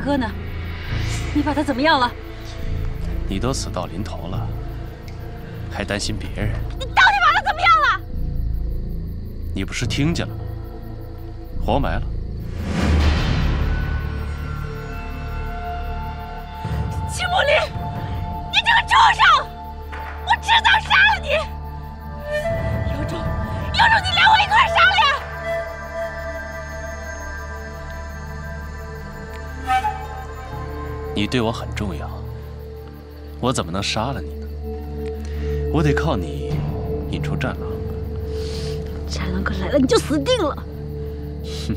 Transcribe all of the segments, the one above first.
大哥呢？你把他怎么样了？你都死到临头了，还担心别人？你到底把他怎么样了？你不是听见了吗？活埋了。对我很重要，我怎么能杀了你呢？我得靠你引出战狼。战狼哥来了，你就死定了！哼！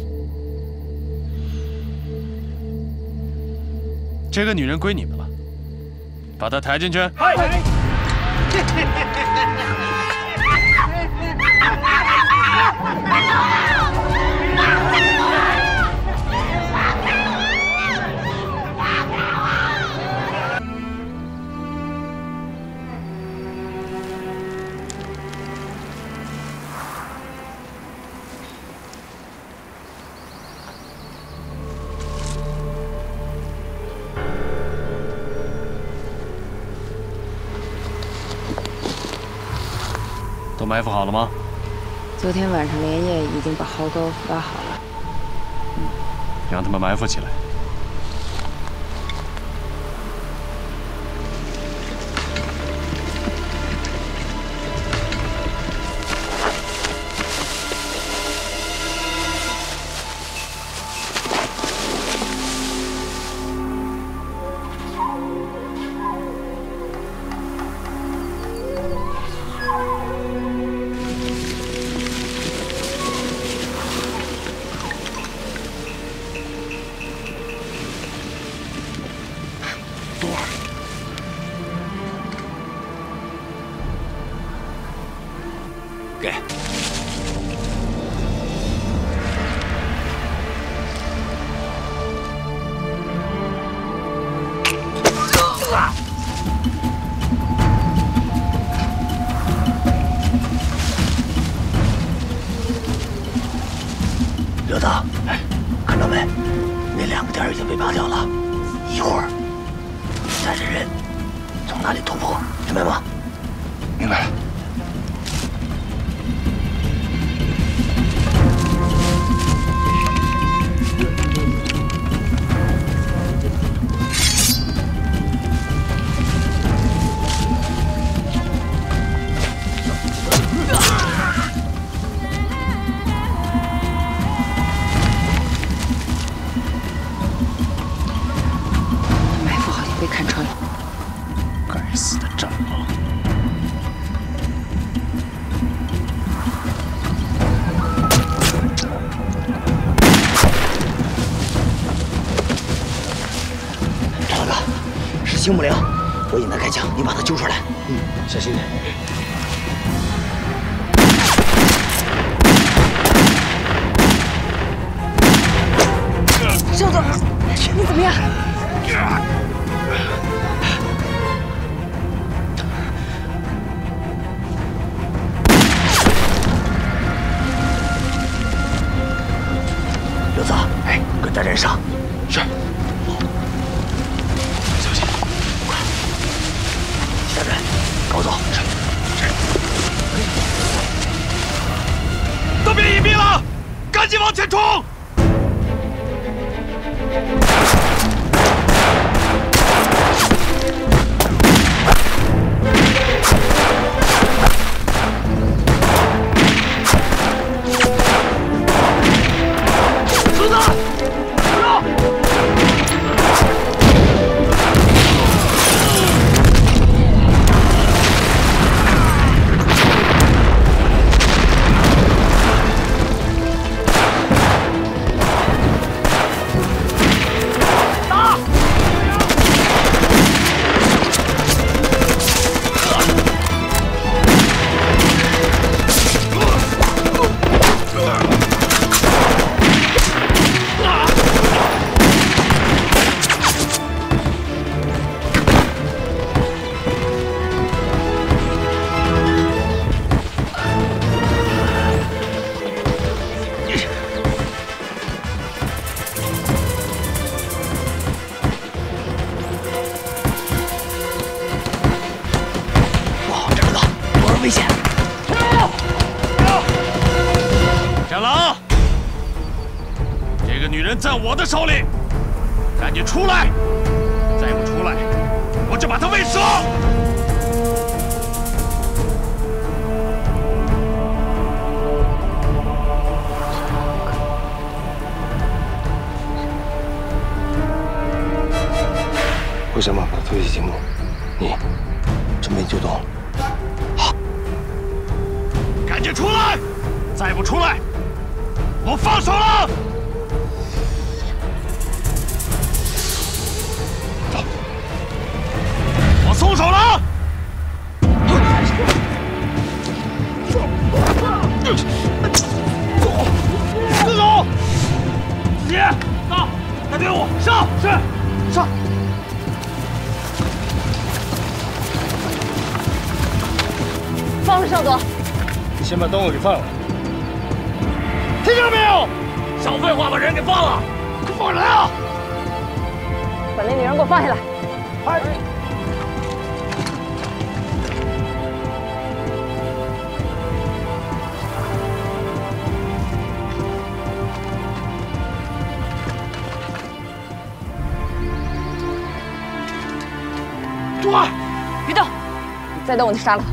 这个女人归你们了。把她抬进去。埋伏好了吗？昨天晚上连夜已经把壕沟挖好了。嗯，让他们埋伏起来。怎么样？我的手里。我给放了！听见没有？少废话，把人给放了！放人啊！把那女人给我放下来！快！珠儿，别动！再动我就杀了！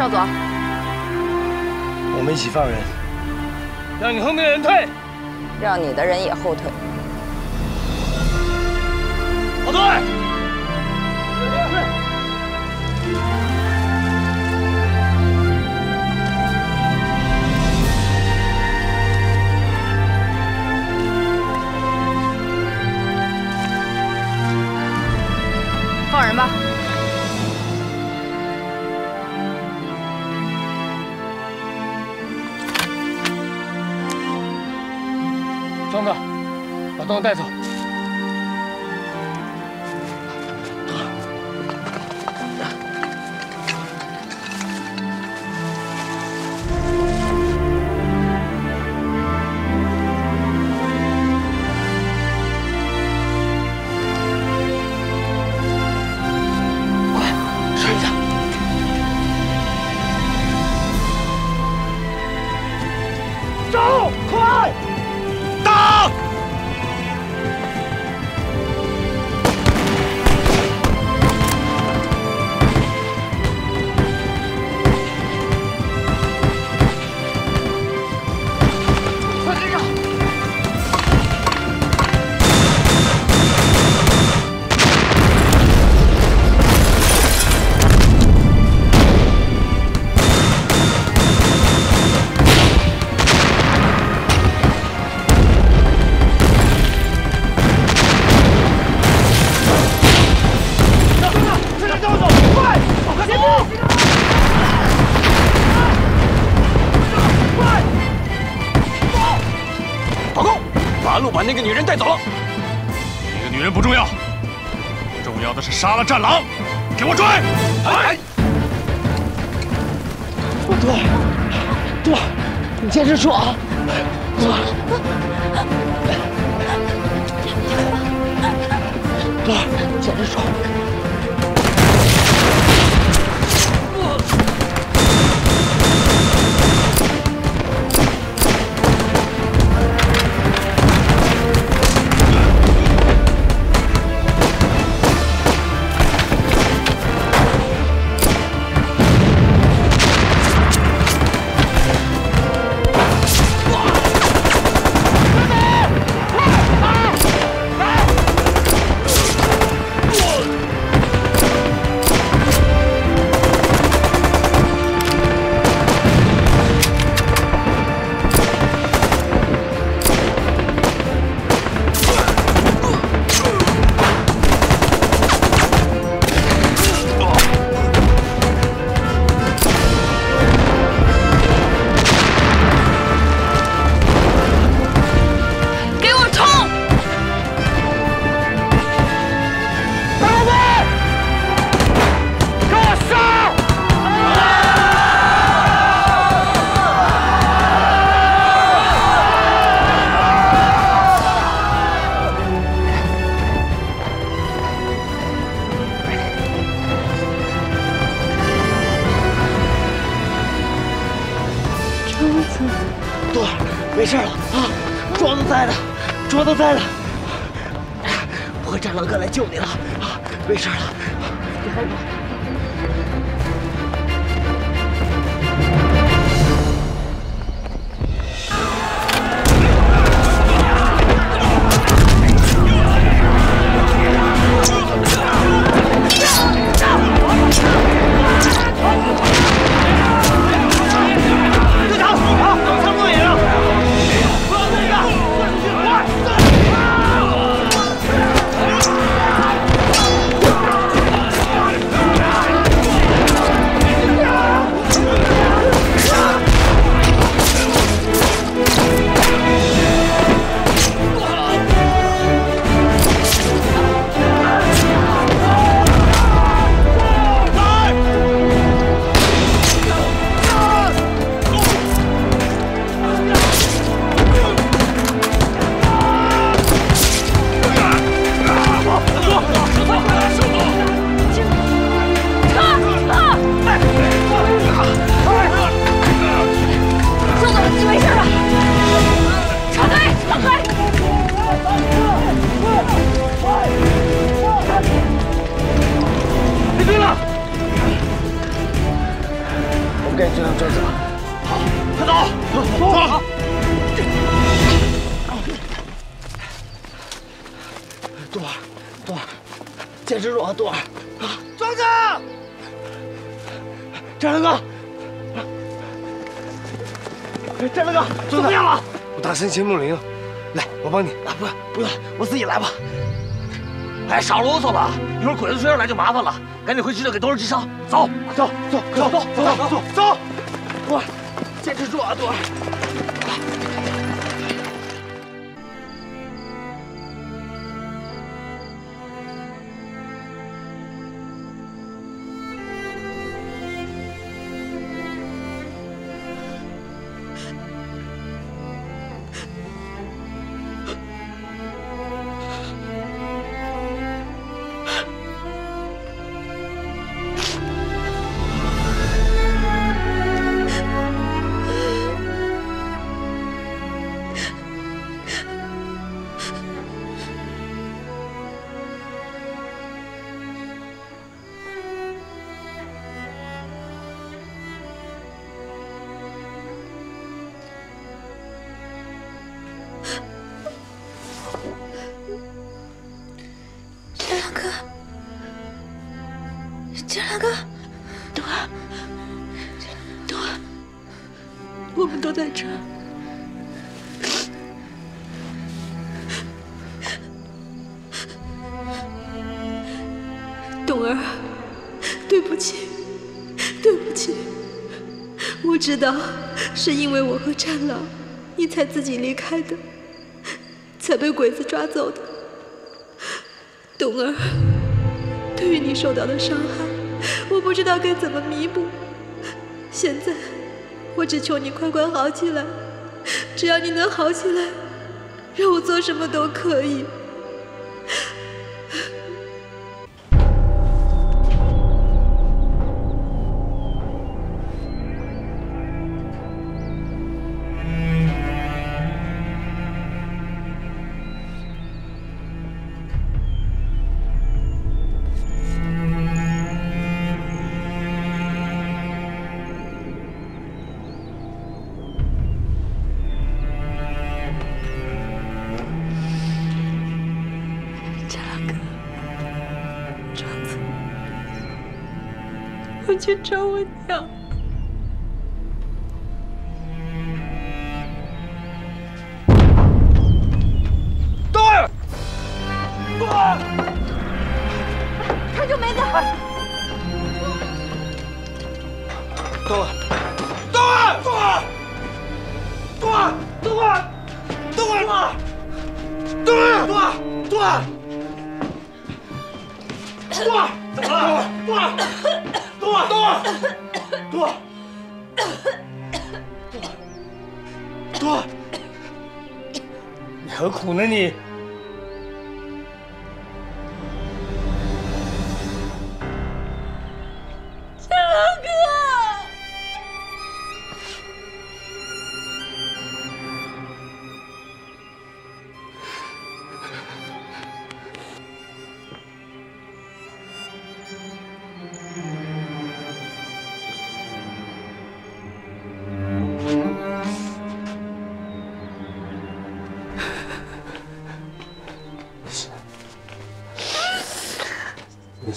少佐。我们一起放人，让你后面的人退，让你的人也后退。好队。少啰嗦了，一会儿鬼子追上来就麻烦了，赶紧回去就给多儿治伤。走，走，走，走，走，走，走，走。多儿，坚持住啊，多儿。是因为我和战狼，你才自己离开的，才被鬼子抓走的。冬儿，对于你受到的伤害，我不知道该怎么弥补。现在，我只求你快快好起来。只要你能好起来，让我做什么都可以。去找我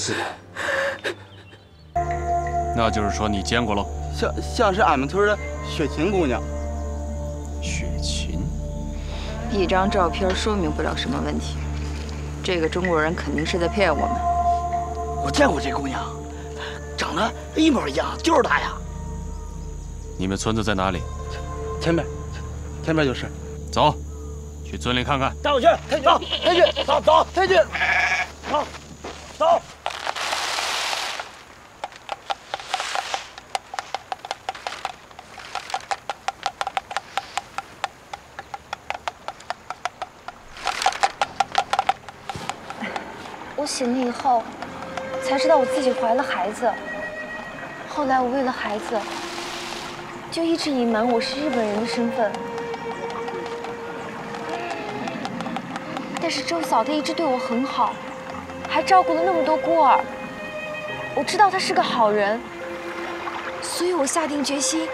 没事的。那就是说你见过喽？像像是俺们村的雪琴姑娘。雪琴，一张照片说明不了什么问题。这个中国人肯定是在骗我们。我见过这姑娘，长得一模一样，就是她呀。你们村子在哪里？前面，前面就是。走，去村里看看。带我去，走，太君，走走，太君，走，走。醒了以后，才知道我自己怀了孩子。后来我为了孩子，就一直隐瞒我是日本人的身份。但是周嫂她一直对我很好，还照顾了那么多孤儿。我知道她是个好人，所以我下定决心，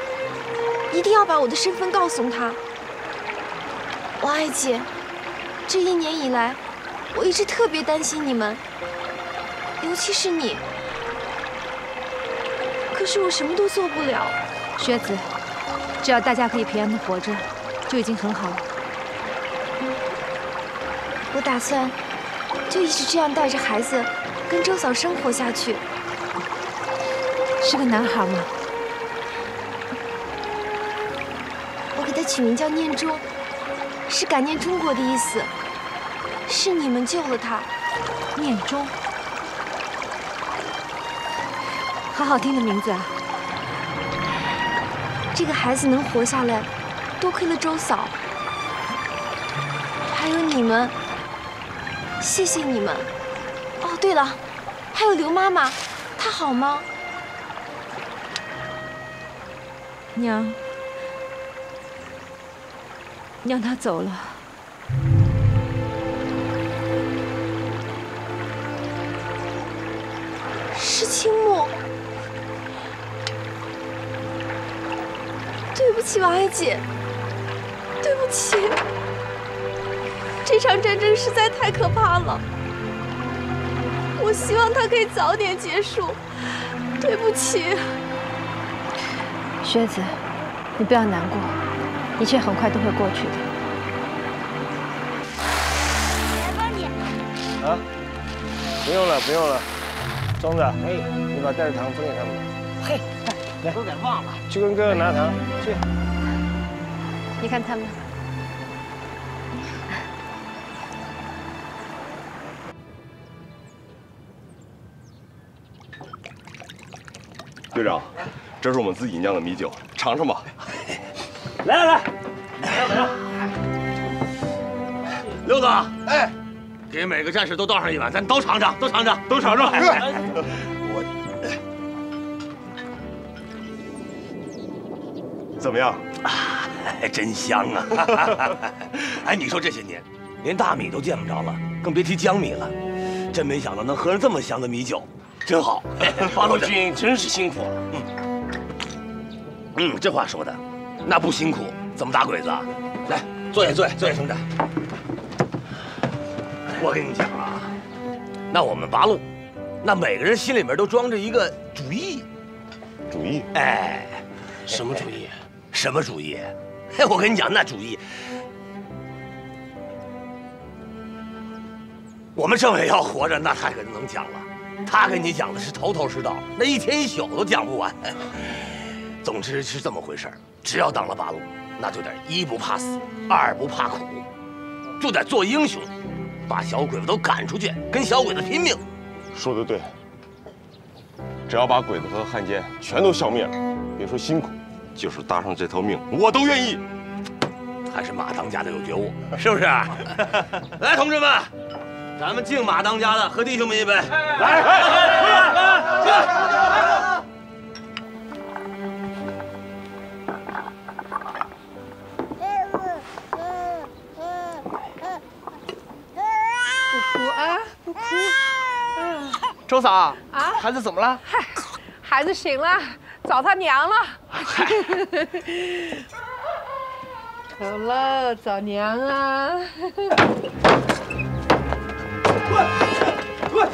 一定要把我的身份告诉她。王爱姐，这一年以来。我一直特别担心你们，尤其是你。可是我什么都做不了。雪子，只要大家可以平安的活着，就已经很好了。我打算就一直这样带着孩子，跟周嫂生活下去。是个男孩吗？我给他取名叫念中，是感念中国的意思。是你们救了他，念中，好好听的名字啊！这个孩子能活下来，多亏了周嫂，还有你们，谢谢你们。哦，对了，还有刘妈妈，她好吗？娘，娘她走了。起，王爱姐，对不起，这场战争实在太可怕了，我希望它可以早点结束，对不起，靴子，你不要难过，一切很快都会过去的。来帮你。啊，不用了，不用了。庄子，哎，你把带的糖分给他们。嘿，来，都给忘了。去跟哥哥拿糖，去。你看他们。队长，这是我们自己酿的米酒，尝尝吧。来来来，来来来。刘子，哎。给每个战士都倒上一碗，咱都尝尝，都尝尝，都尝尝。我怎么样啊？真香啊！哎，你说这些年，连大米都见不着了，更别提江米了。真没想到能喝上这么香的米酒，真好。八路军真是辛苦了。嗯，这话说的，那不辛苦怎么打鬼子啊？来，坐下，坐下，坐下，兄弟。我跟你讲啊，那我们八路，那每个人心里面都装着一个主意。主意？哎，什么主意？什么主意？嘿，我跟你讲，那主意，我们政委要活着，那他可能讲了。他跟你讲的是头头是道，那一天一宿都讲不完。总之是这么回事只要当了八路，那就得一不怕死，二不怕苦，就得做英雄。把小鬼子都赶出去，跟小鬼子拼命。说的对，只要把鬼子和汉奸全都消灭了，别说辛苦，就是搭上这条命，我都愿意。还是马当家的有觉悟，是不是？来，同志们，咱们敬马当家的，和弟兄们一杯。来，来，来，来周嫂啊，孩子怎么了？嗨，孩子醒了，找他娘了！走了，找娘啊！滚！滚！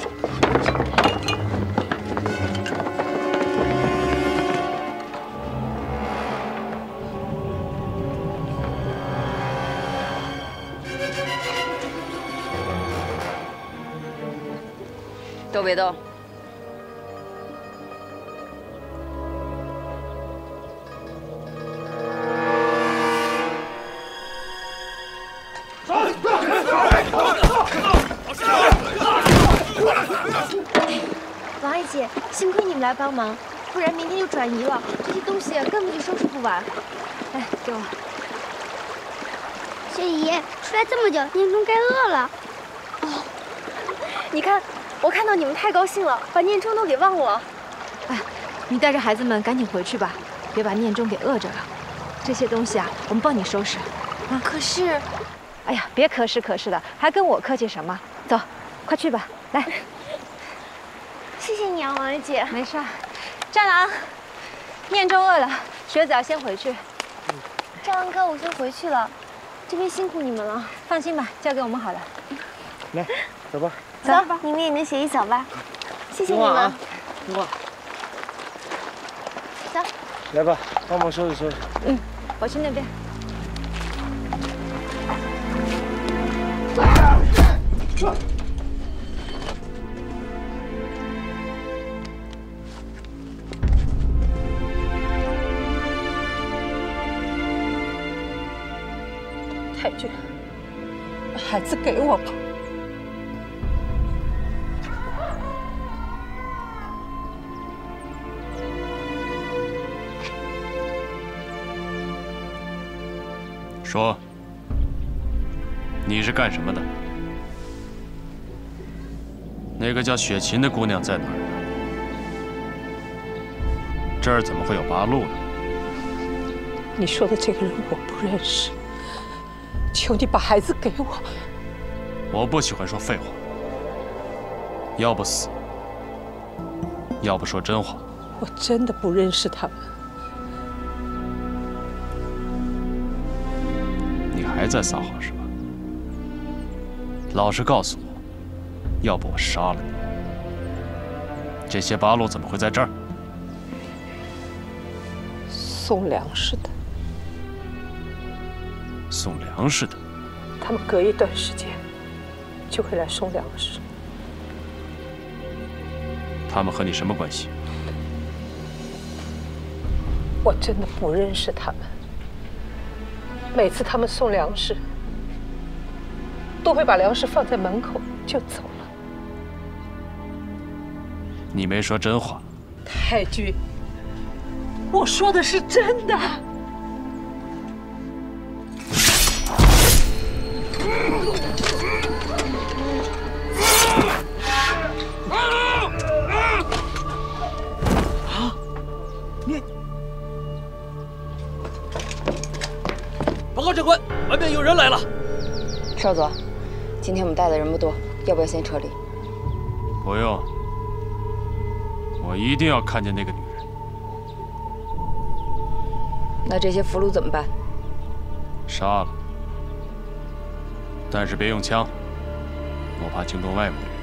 都别动。王爱姐，幸亏你们来帮忙，不然明天就转移了，这些东西根本就收拾不完。来，给我。雪姨，出来这么久，念中该饿了。哦，你看，我看到你们太高兴了，把念中都给忘了。哎，你带着孩子们赶紧回去吧，别把念中给饿着了。这些东西啊，我们帮你收拾。啊，可是，哎呀，别可是可是的，还跟我客气什么？走，快去吧，来。谢谢你啊，王二姐。没事。战狼，念中饿了，学子要先回去。战狼哥，我先回去了，这边辛苦你们了。放心吧，交给我们好了。来，走吧。走，你们也能写一走吧。谢谢你们。听话。走。来吧，帮忙收拾收拾。嗯，我去那边。太君，把孩子给我吧。说，你是干什么的？那个叫雪琴的姑娘在哪儿？这儿怎么会有八路呢？你说的这个人我不认识，求你把孩子给我。我不喜欢说废话，要不死，要不说真话。我真的不认识他们。你还在撒谎是吧？老实告诉我，要不我杀了你。这些八路怎么会在这儿？送粮食的。送粮食的。他们隔一段时间就会来送粮食。他们和你什么关系？我真的不认识他们。每次他们送粮食，都会把粮食放在门口就走了。你没说真话。太君，我说的是真的。人不多，要不要先撤离？不用，我一定要看见那个女人。那这些俘虏怎么办？杀了，但是别用枪，我怕惊动外面的人。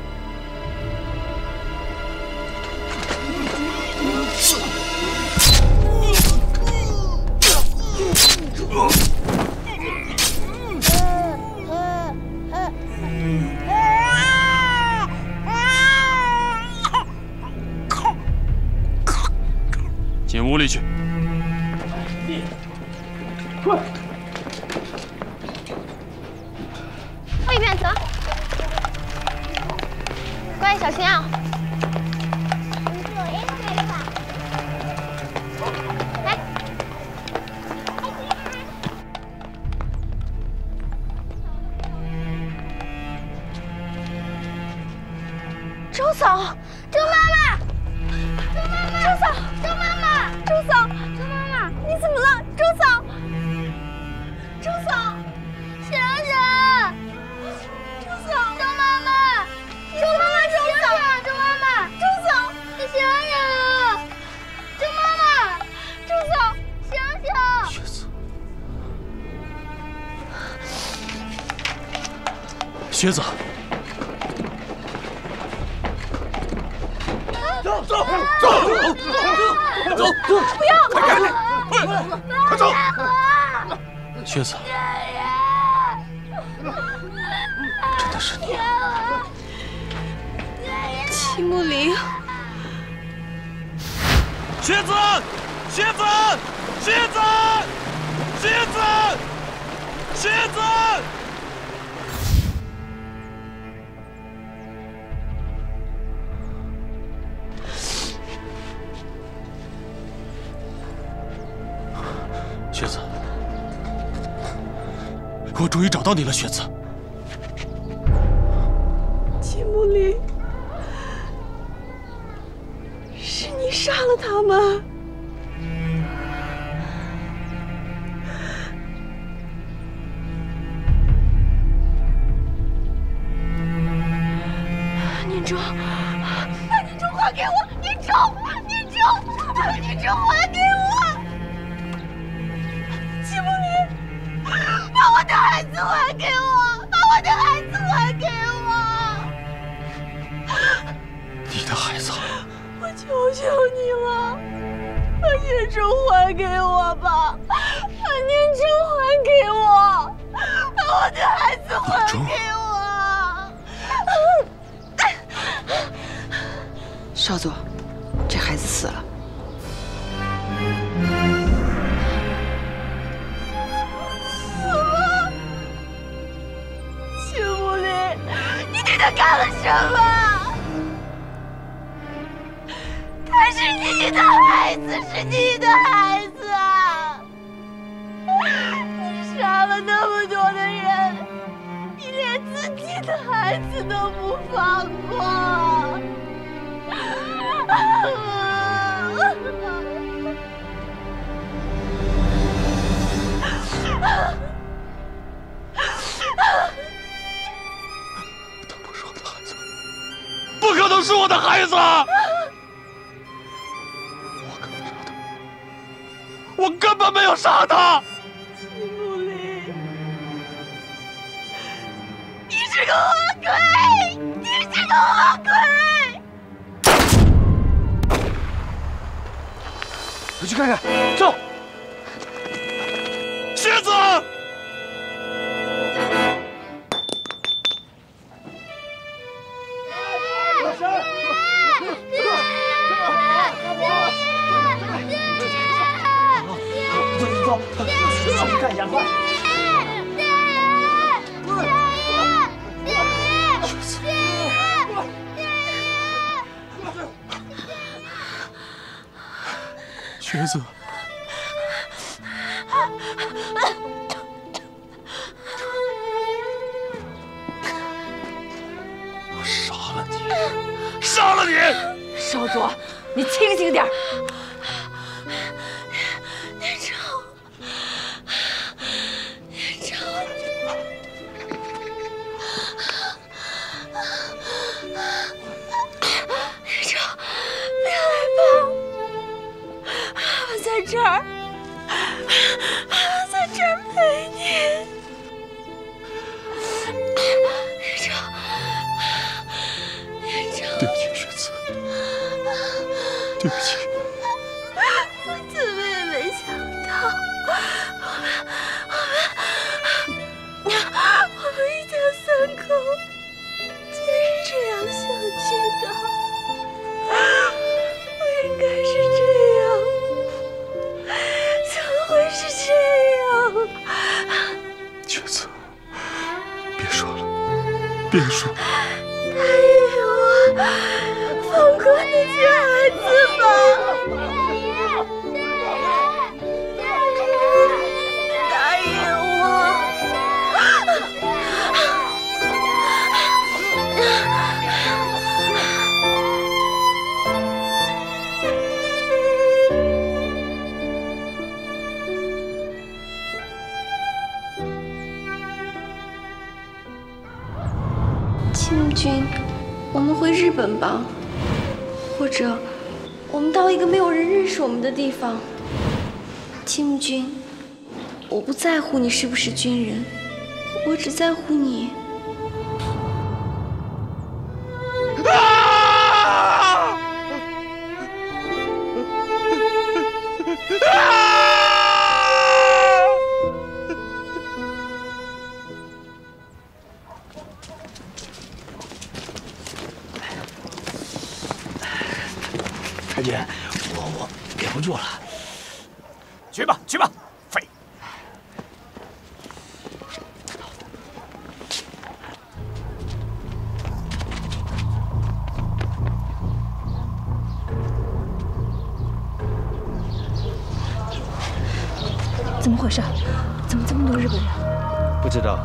死了。幸福林你对他干了什么？他是你的孩子是你的孩子啊！你杀了那么多的人你连自己的孩子都不放过。他不是我的孩子，不可能是我的孩子！我根本杀他，我根本没有杀他！季木林，你是个恶鬼，你是个恶鬼！去看看。走。回事？怎么这么多日本人？不知道，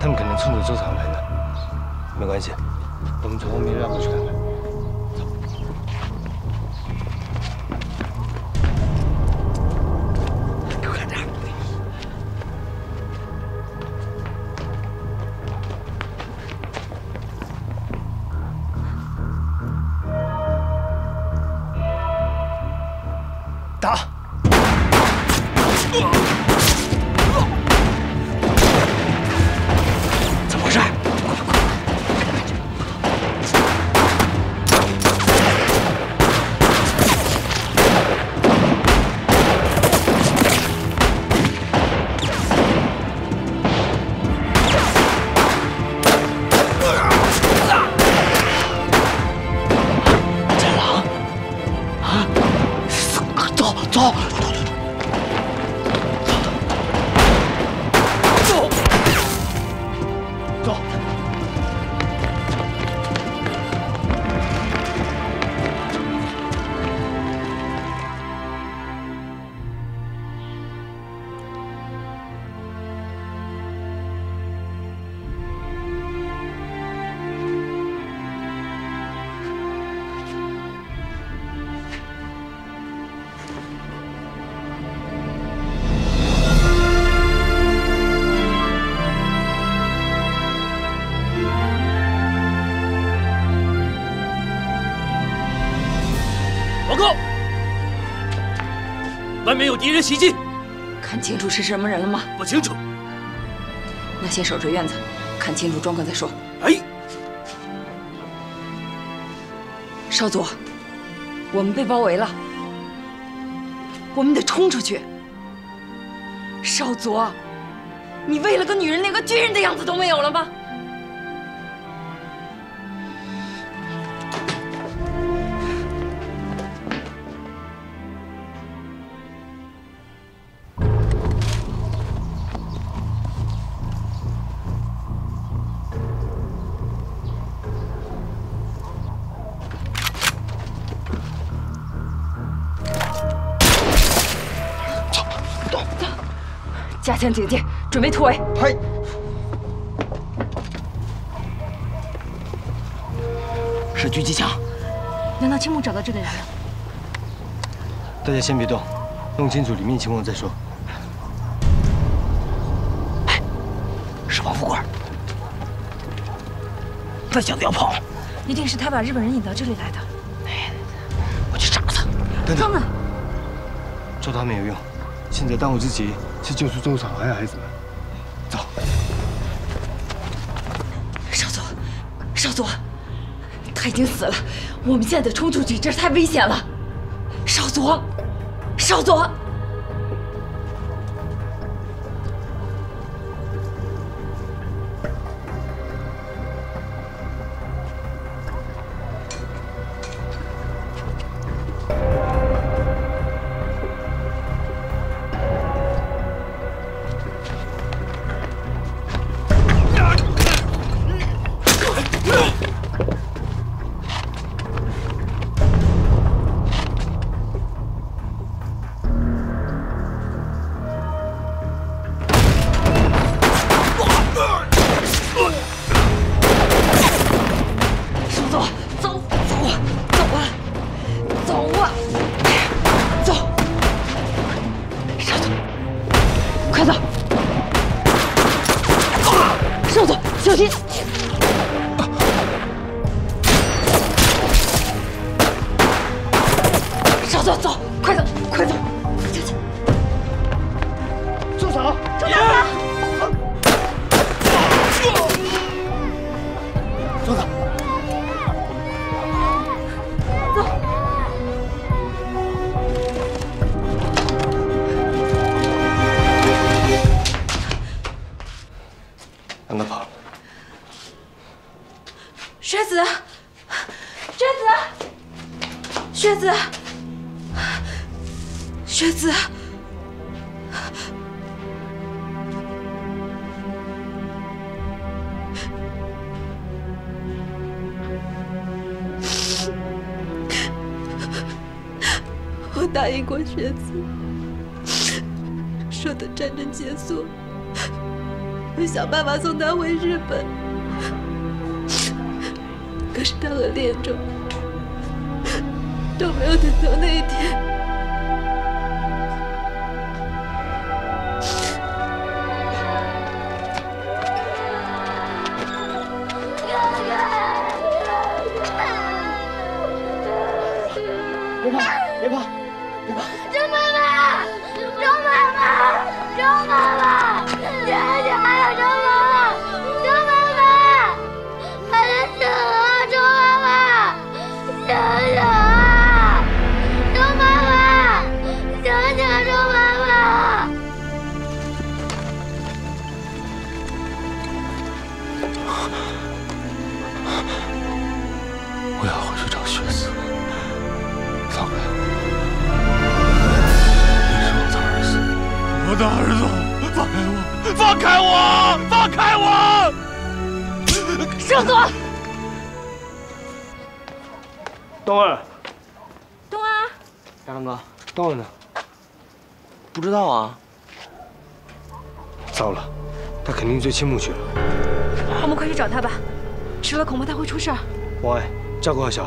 他们可能冲着周厂来的。没关系，我们从后面绕过去看看。外面有敌人袭击，看清楚是什么人了吗？不清楚。那先守着院子，看清楚状况再说。哎，少佐，我们被包围了，我们得冲出去。少佐，你为了个女人，连个军人的样子都没有了吗？加强警戒，准备突围。嗨，是狙击枪。难道青木找到这个人了？大家先别动，弄清楚里面情况再说。是王富贵，那小子要跑，一定是他把日本人引到这里来的。我去杀他。等等，他们抓他没有用，现在当务之急是救出周长安孩子们。走，少佐，少佐，他已经死了，我们现在冲出去，这太危险了。少佐，少佐。想办法送他回日本。青木去了，我们快去找他吧。迟了恐怕他会出事。王爱，照顾好小。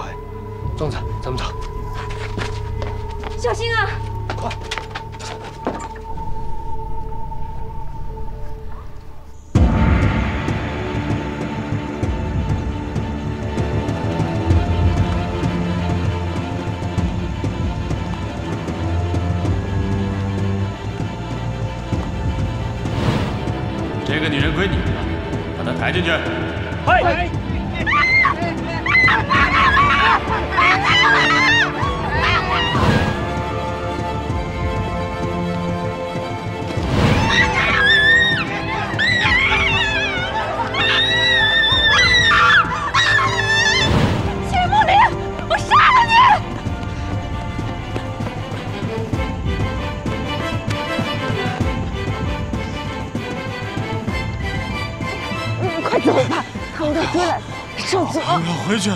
回去。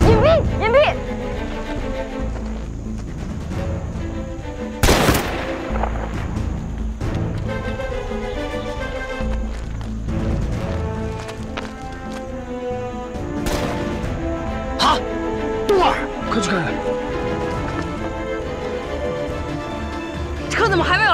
隐蔽隐蔽。好冬儿快去看看。车怎么还没有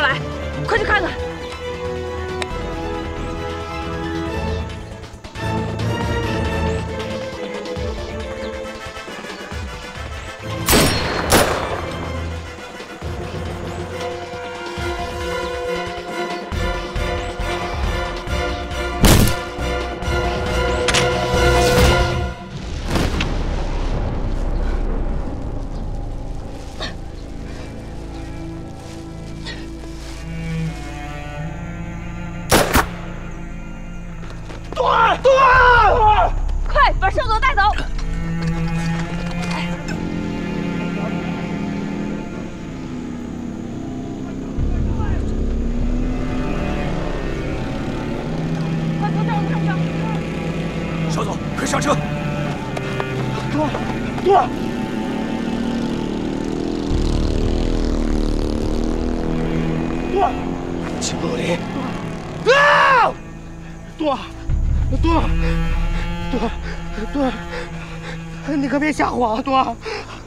朵啊，朵啊，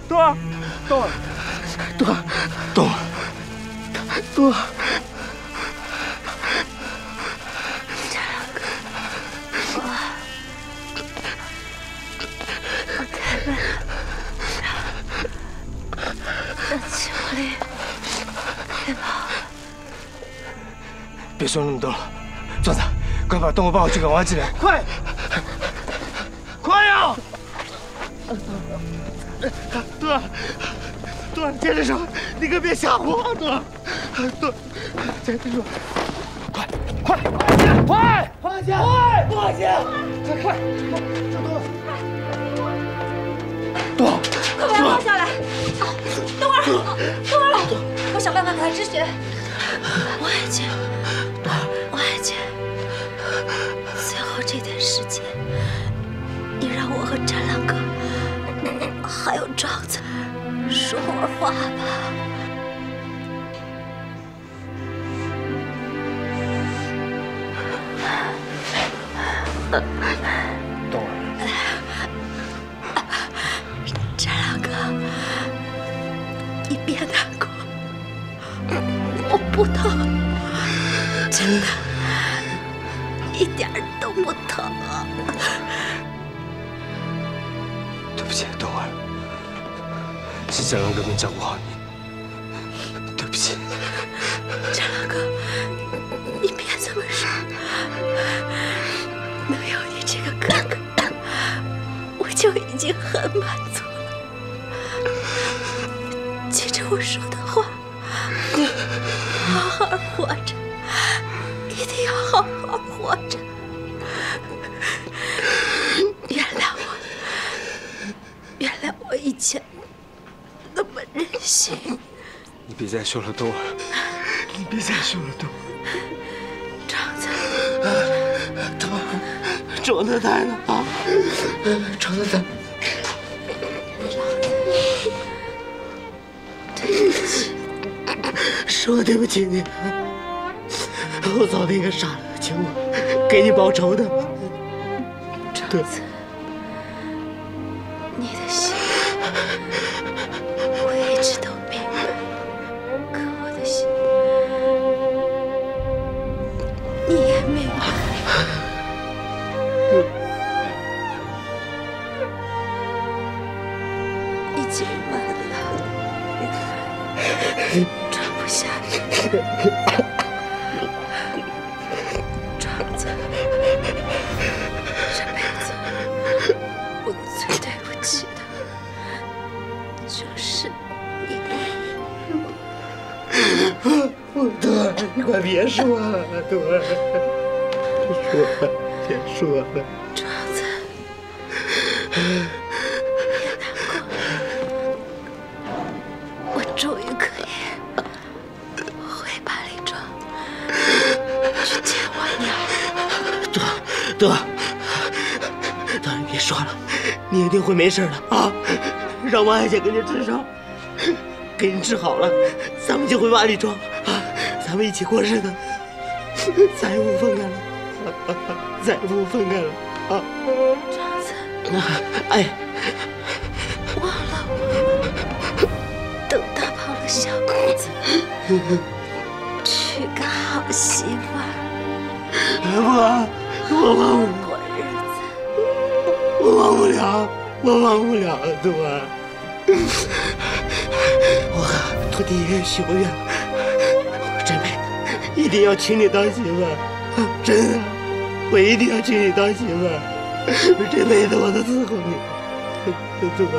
朵啊，朵，朵！我太了，别跑！别说那么多了，壮子，快把东欧豹这个娃进来！快！接着说，你可别吓唬我，朵朵，接着说，快快快快快快快快快快快快朵朵，快把他抱下来，等会儿，等会儿，我想办法给他止血。我爱情，朵，我爱情，最后这点时间，你让我和展览哥，还有庄子。话吧。江良哥再说了，冬儿，你别再说了，冬儿。庄子，冬儿，庄太太呢？啊，庄太太。已经满了，装不下去。庄子，这辈子我最对不起的就是你。冬儿，你快别说了，冬儿，别说了，别说了。定会没事的啊！让王爱姐给你治伤，给你治好了，咱们就回八里庄啊，咱们一起过日子，再也不分开了，再也不分开了啊！庄子，哎，忘了我，等大胖了小公子，娶个好媳妇儿，不，我忘了，我忘不了，冬儿。我和土地爷许过愿，我这辈子一定要娶你当媳妇，真的，我一定要娶你当媳妇，这辈子我都伺候你，冬儿。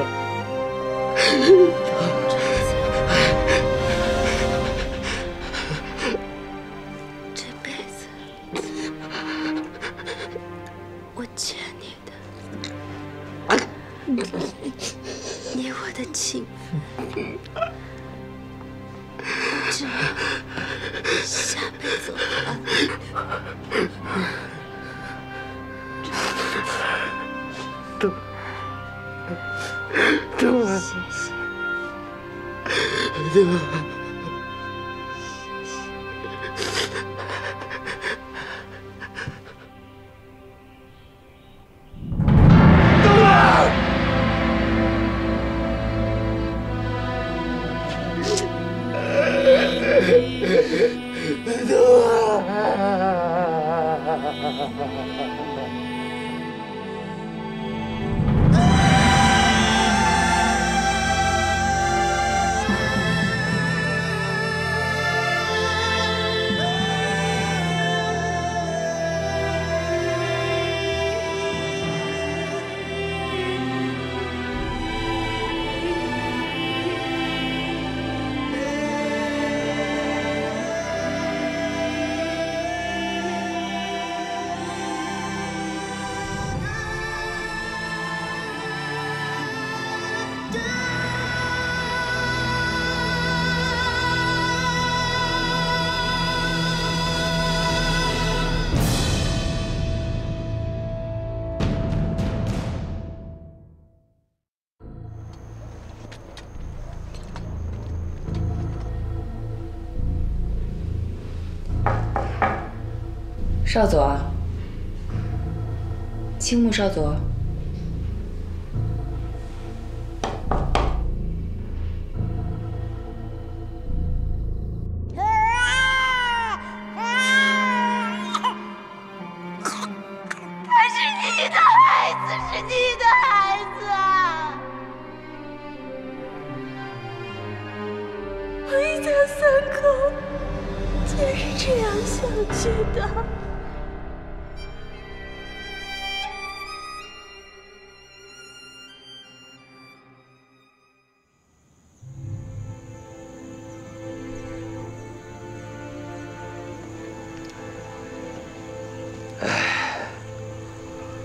少佐，青木少佐。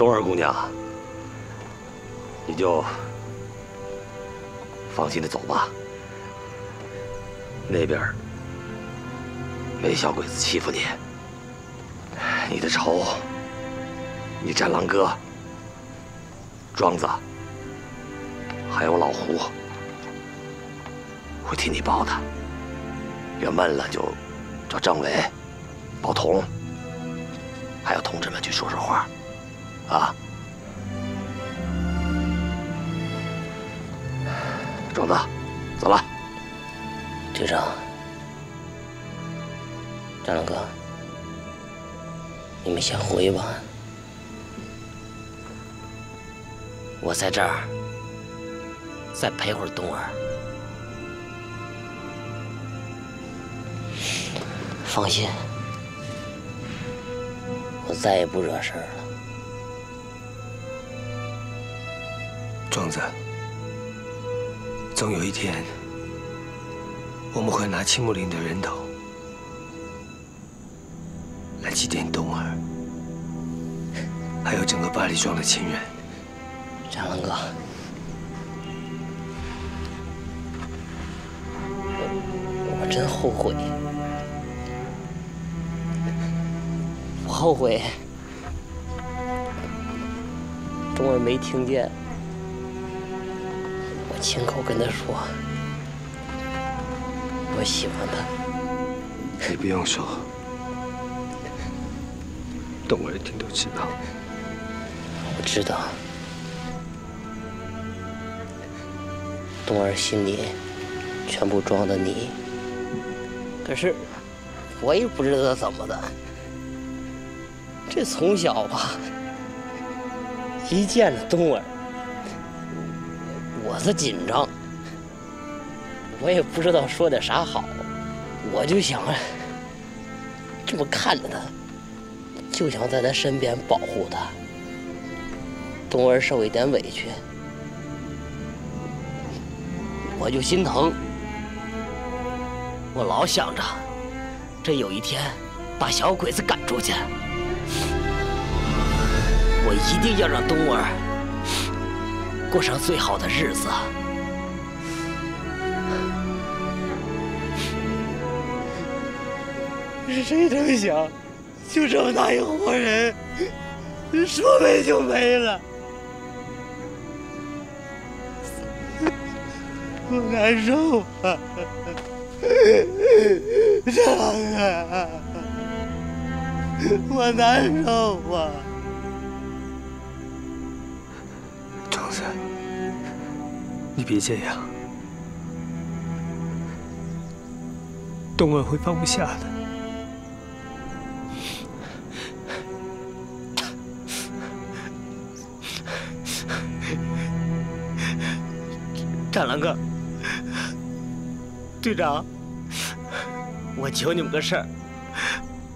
冬儿姑娘，你就放心的走吧。那边没小鬼子欺负你，你的仇，你战狼哥、庄子，还有老胡，会替你报的。要闷了就找政委、宝同，还有同志们去说说话。啊，庄子，走了。队长，战狼哥，你们先回吧，我在这儿再陪会儿冬儿。放心，我再也不惹事儿了庄子，总有一天，我们会拿青木林的人头来祭奠冬儿，还有整个八里庄的亲人。战狼哥，我我真后悔，我后悔冬儿没听见。我亲口跟他说，我喜欢他。你不用说，冬儿一定都知道。我知道，冬儿心里全部装的你。可是我也不知道怎么的，这从小吧，一见了冬儿。我是紧张，我也不知道说点啥好，我就想这么看着他，就想在他身边保护他。冬儿受一点委屈，我就心疼。我老想着，这有一天把小鬼子赶出去，我一定要让冬儿。过上最好的日子。谁成想，就这么大一伙人，说没就没了，我难受啊！张啊，我难受啊！别这样，冬儿会放不下的。战狼哥，队长，我求你们个事儿，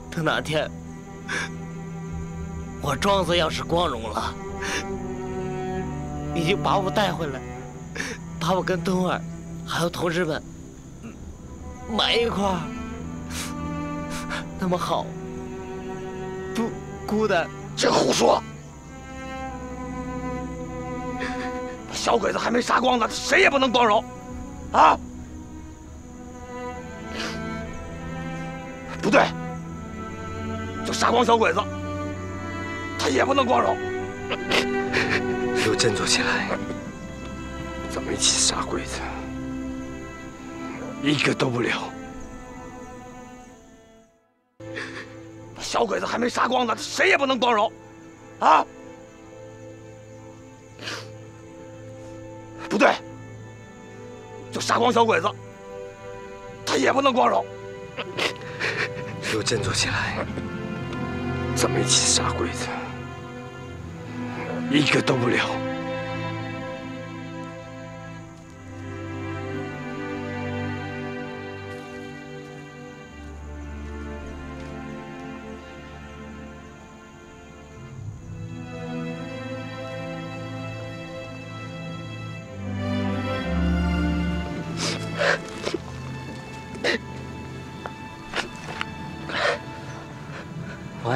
等哪天我庄子要是光荣了。你就把我带回来，把我跟冬儿，还有同志们埋一块儿，那么好，不孤单。真胡说！小鬼子还没杀光呢，谁也不能光荣，啊！不对，就杀光小鬼子，他也不能光荣。给我振作起来！咱们一起杀鬼子，一个都不留。小小鬼子还没杀光呢，谁也不能光荣，啊！不对，就杀光小鬼子，他也不能光荣。给我振作起来，咱们一起杀鬼子，一个都不留。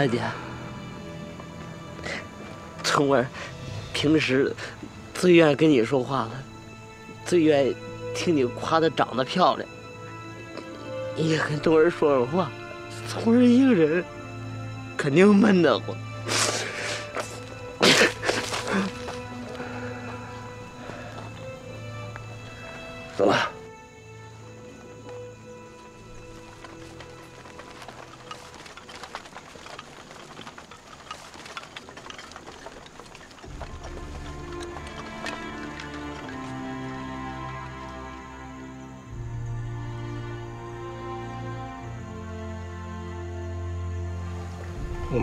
大姐，聪儿平时最愿意跟你说话了，最愿意听你夸她长得漂亮。你也跟冬儿说说话，聪儿一个人肯定闷得慌。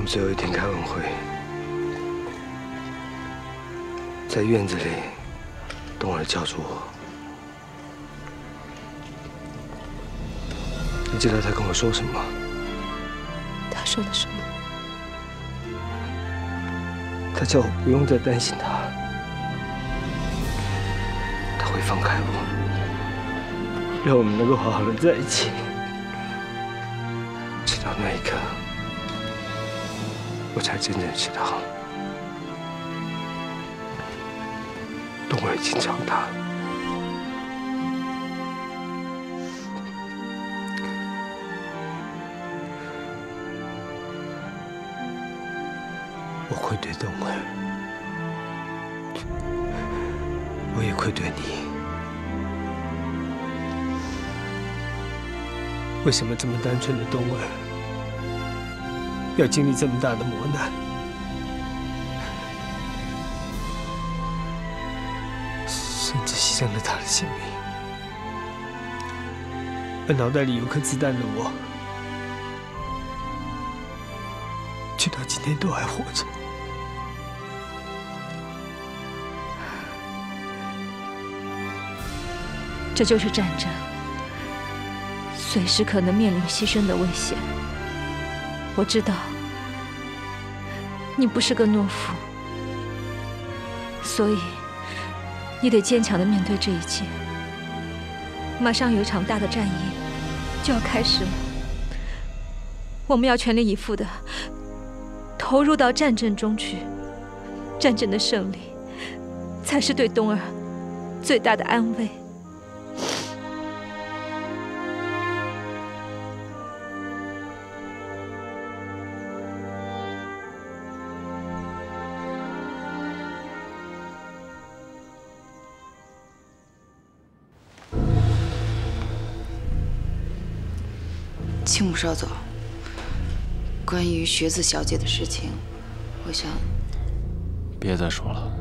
们最后一天开完会，在院子里，冬儿叫住我。你知道他跟我说什么？他说的什么？他叫我不用再担心他，他会放开我，让我们能够好好的在一起。直到那一刻，我才真正知道，冬儿已经长大了。我愧对冬儿，我也愧对你。为什么这么单纯的冬儿，要经历这么大的磨难？甚至牺牲了他的性命，而脑袋里有颗子弹的我，却到今天都还活着。这就是战争，随时可能面临牺牲的危险。我知道你不是个懦夫，所以你得坚强的面对这一切。马上有一场大的战役就要开始了，我们要全力以赴的投入到战争中去。战争的胜利，才是对冬儿最大的安慰。青木少佐，关于学子小姐的事情，我想别再说了，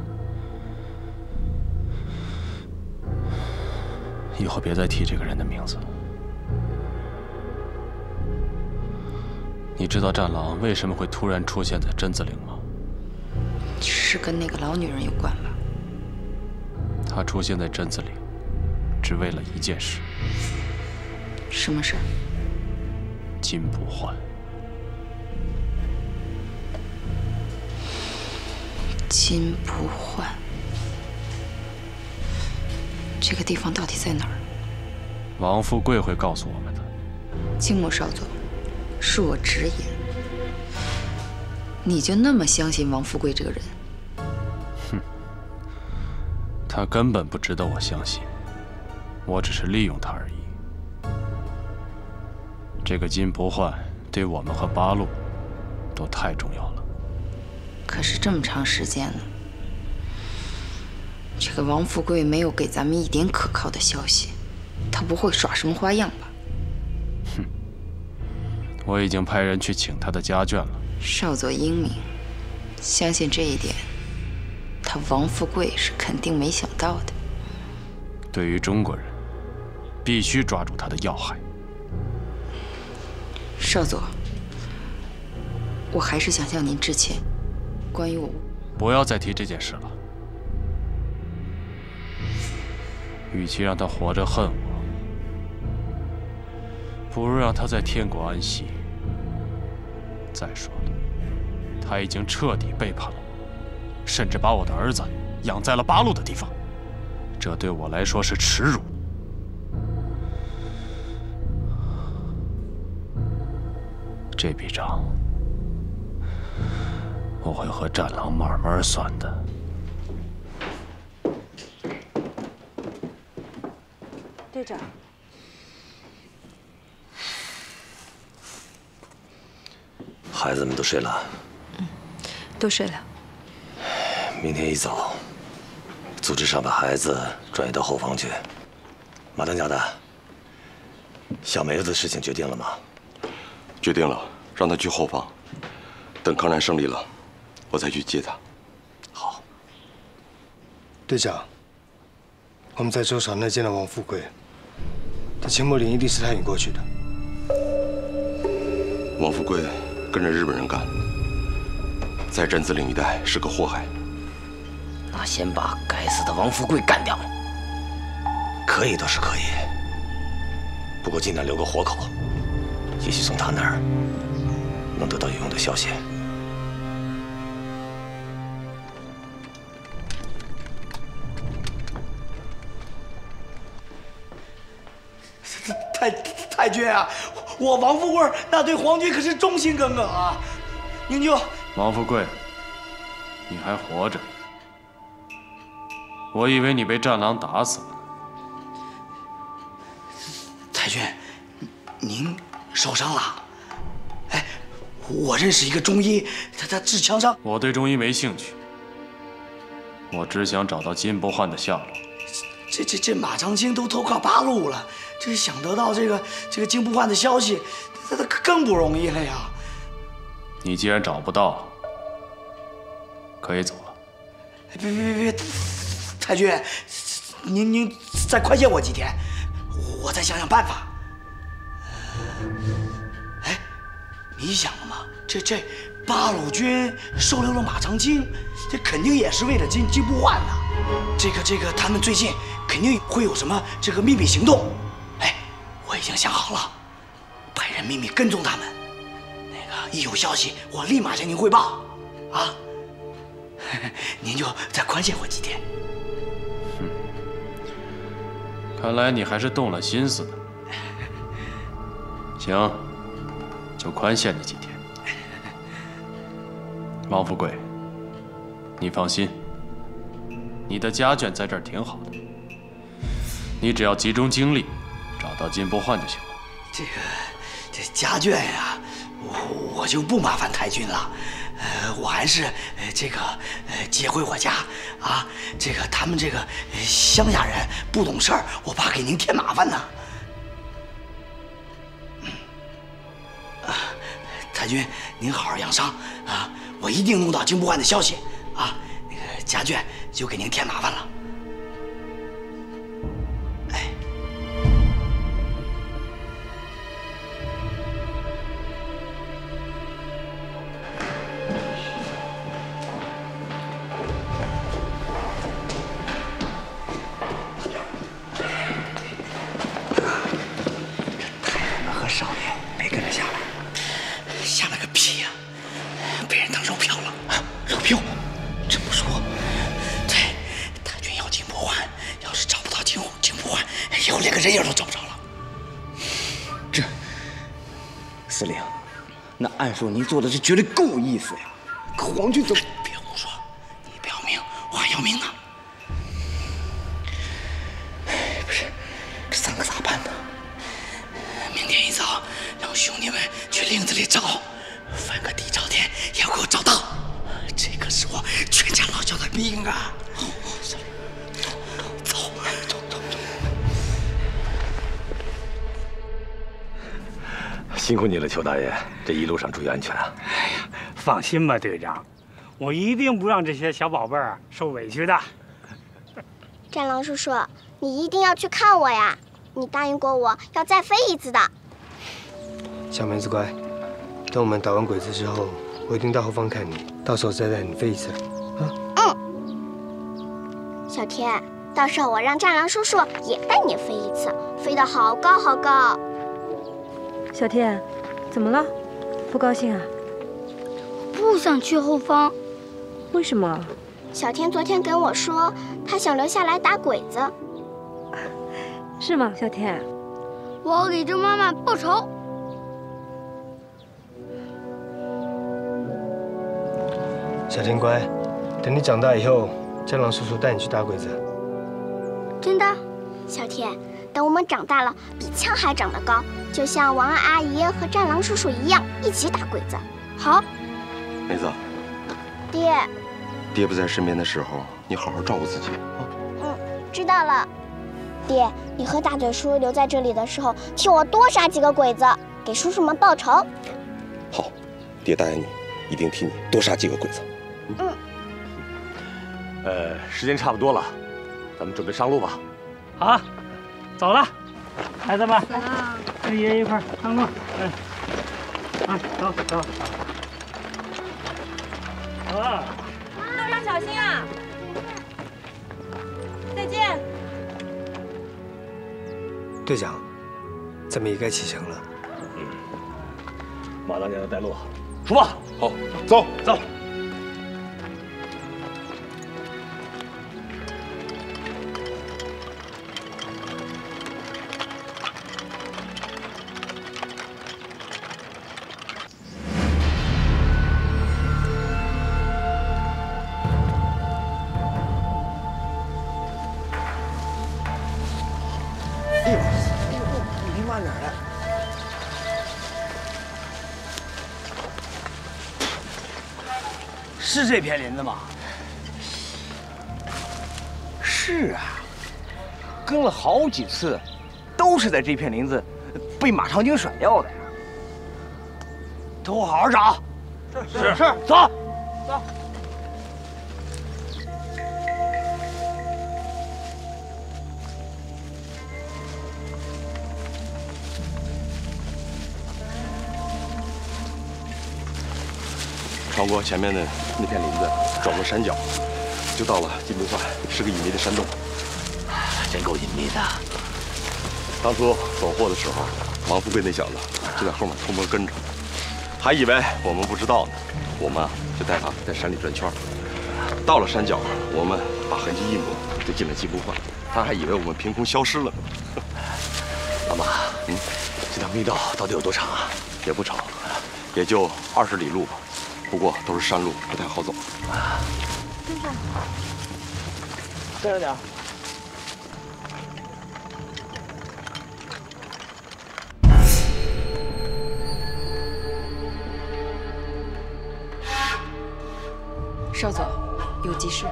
以后别再提这个人的名字。你知道战狼为什么会突然出现在榛子岭吗？是跟那个老女人有关吧？他出现在榛子岭，只为了一件事。什么事？金不换。金不换。这个地方到底在哪儿？王富贵会告诉我们的。青木少佐，恕我直言，你就那么相信王富贵这个人？哼，他根本不值得我相信，我只是利用他而已。这个金不换对我们和八路都太重要了。可是这么长时间了，这个王富贵没有给咱们一点可靠的消息，他不会耍什么花样吧？哼，我已经派人去请他的家眷了。少佐英明，相信这一点，他王富贵是肯定没想到的。对于中国人，必须抓住他的要害。少佐，我还是想向您致歉，关于我，不要再提这件事了。与其让他活着恨我，不如让他在天国安息。再说了，他已经彻底背叛了我，甚至把我的儿子养在了八路的地方，这对我来说是耻辱。这笔账，我会和战狼慢慢算的。队长，孩子们都睡了，嗯都睡了。明天一早，组织上把孩子转移到后方去。马当家的，小梅子的事情决定了吗？决定了，让他去后方，等抗战胜利了，我再去接他。好。队长，我们在舟场内见到王富贵，他清末林一定是他引过去的。王富贵跟着日本人干，在镇子岭一带是个祸害。那先把该死的王富贵干掉。可以倒是可以，不过尽量留个活口，也许从他那儿能得到有用的消息。太太君啊，我王富贵那对皇军可是忠心耿耿啊！您就王富贵，你还活着？我以为你被战狼打死了呢。太君，您受伤了？哎，我认识一个中医，他他治枪伤。我对中医没兴趣，我只想找到金不换的下落。这这这马长青都投靠八路了，这想得到这个这个金不换的消息，那那更不容易了呀。你既然找不到，可以走了。别别别别，太君，您您再宽限我几天，我再想想办法。你想了吗？这这八路军收留了马长青，这肯定也是为了金金不换呐。这个这个，他们最近肯定会有什么这个秘密行动。哎，我已经想好了，派人秘密跟踪他们。那个一有消息，我立马向您汇报。啊，您就再宽限我几天。哼看来你还是动了心思的。行，就宽限你几天。王富贵，你放心，你的家眷在这儿挺好的，你只要集中精力找到金不换就行了。这个这家眷呀，我我就不麻烦太君了。呃，我还是这个呃接回我家啊。这个他们这个乡下人不懂事儿，我怕给您添麻烦呢。啊，太君，您好好养伤啊！我一定弄到金不换的消息啊！那个家眷就给您添麻烦了。那按说您做的这绝对够意思呀，可皇军怎么？别胡说，你不要命，我还要命呢。辛苦你了，邱大爷，这一路上注意安全啊！哎呀，放心吧，队长，我一定不让这些小宝贝儿受委屈的。战狼叔叔，你一定要去看我呀！你答应过我要再飞一次的。小梅子乖，等我们打完鬼子之后，我一定到后方看你，到时候再带你飞一次。啊？嗯小天，到时候我让战狼叔叔也带你飞一次，飞得好高好高。小天，怎么了？不高兴啊？不想去后方。为什么？小天昨天跟我说，他想留下来打鬼子。是吗，小天？我要给周妈妈报仇。小天乖，等你长大以后，战狼叔叔带你去打鬼子。真的，小天，等我们长大了，比枪还长得高，就像王阿姨和战狼叔叔一样，一起打鬼子。好，梅子，爹。爹不在身边的时候，你好好照顾自己啊。嗯，知道了。爹，你和大嘴叔留在这里的时候，替我多杀几个鬼子，给叔叔们报仇。好，爹答应你，一定替你多杀几个鬼子。嗯。呃，时间差不多了，咱们准备上路吧。好，走了，孩子们，跟爷爷一块儿上路。嗯，啊，走走。了。路上小心啊！再见。队长，咱们也该启程了。嗯，马大娘要带路，出发。好，走走。几次，都是在这片林子被马长青甩掉的呀。等我好好找。是是，走。走。穿过前面的那片林子，转过山脚，就到了金不换，是个隐秘的山洞。真够隐秘的。当初走货的时候，王富贵那小子就在后面偷摸跟着，还以为我们不知道呢。我们啊，就带他在山里转圈。到了山脚，我们把痕迹一抹，就进了金不换。他还以为我们凭空消失了呢。老马，嗯，这条密道到底有多长啊？也不长，也就二十里路吧。不过都是山路，不太好走。跟上，跟着点。有急事。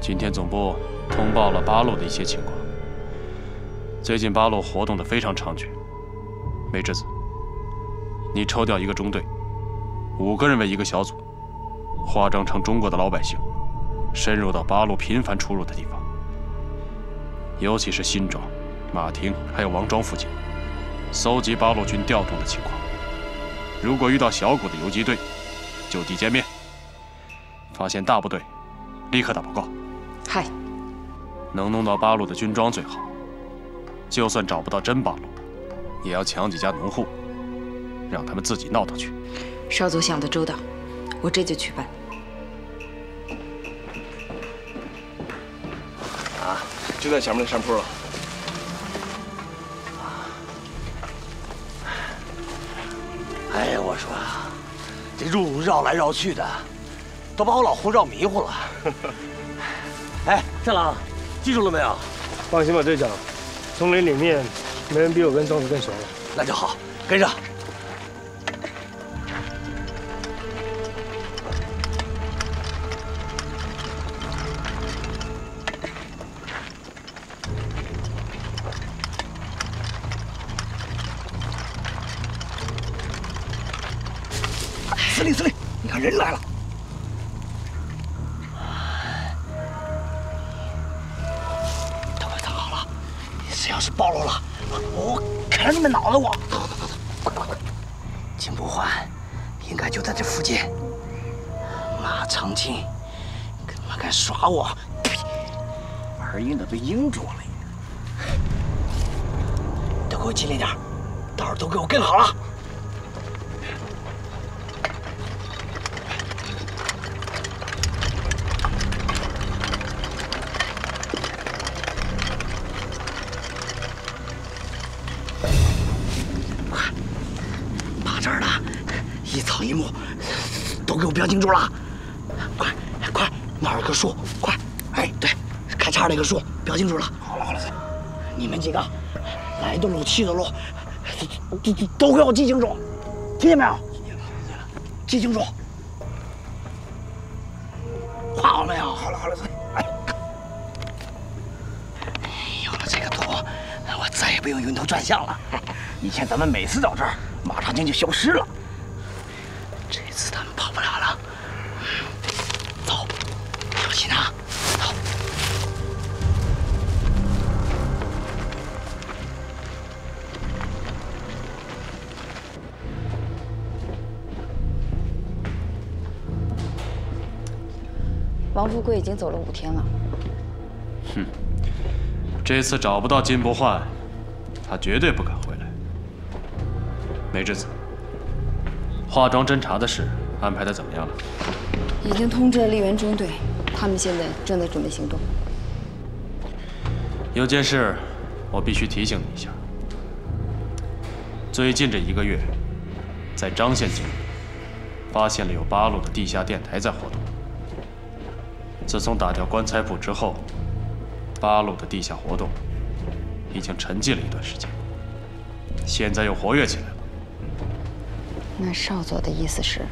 今天总部通报了八路的一些情况。最近八路活动的非常猖獗。梅之子，你抽调一个中队，五个人为一个小组，化妆成中国的老百姓，深入到八路频繁出入的地方，尤其是新庄、马亭还有王庄附近，搜集八路军调动的情况。如果遇到小股的游击队，就地歼灭。发现大部队，立刻打报告。嗨，能弄到八路的军装最好。就算找不到真八路，也要抢几家农户，让他们自己闹腾去。少佐想得周到，我这就去办。啊，就在前面的山坡了。这路绕来绕去的，都把我老胡绕迷糊了。哎，战狼，记住了没有？放心吧，队长，丛林里面没人比我跟庄子更熟了。那就好，跟上。就在这附近。马长青，你他妈敢耍我！玩阴的被阴住了。都给我机灵点，到时候都给我跟好了。清楚了。快快，那儿有棵树，快！哎，对，开叉那棵树标清楚了。好了好了，你们几个来的路去的路，都都都给我记清楚，听见没有？记清楚。画好没有？好了好了，哎，有了这个图，我再也不用晕头转向了。以前咱们每次到这儿，马长青就消失了。贵已经走了五天了。哼，这次找不到金不换，他绝对不敢回来。梅智子，化妆侦查的事安排的怎么样了？已经通知了丽园中队，他们现在正在准备行动。有件事，我必须提醒你一下。最近这一个月，在张县境内发现了有八路的地下电台在活动。自从打掉棺材铺之后，八路的地下活动已经沉寂了一段时间，现在又活跃起来了。那少佐的意思是，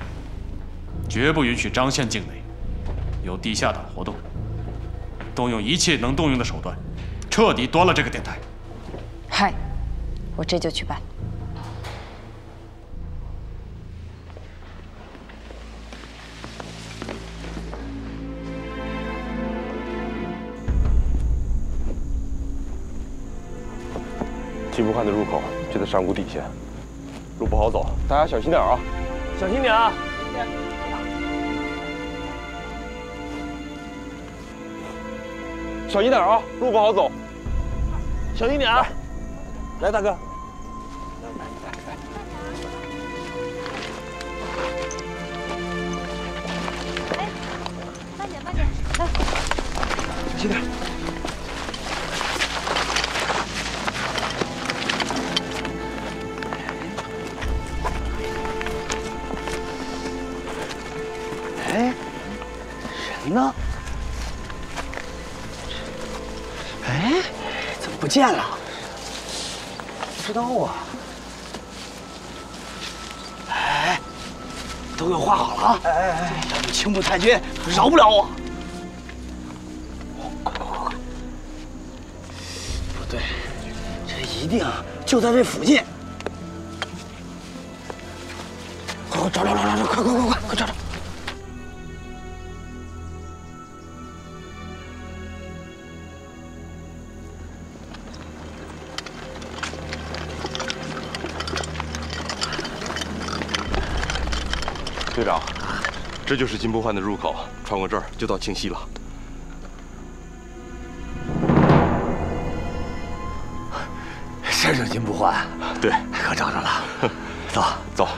绝不允许张县境内有地下党活动，动用一切能动用的手段，彻底端了这个电台。嗨，我这就去办。的入口就在山谷底下，路不好走，大家小心点啊！小心点啊！小心点啊，路不好走，小心点啊！来，大哥。太君饶不了我！快快快快！不对，这一定就在这附近。这就是金不换的入口，穿过这儿就到清溪了。这是金不换，对，可找着了。走 走。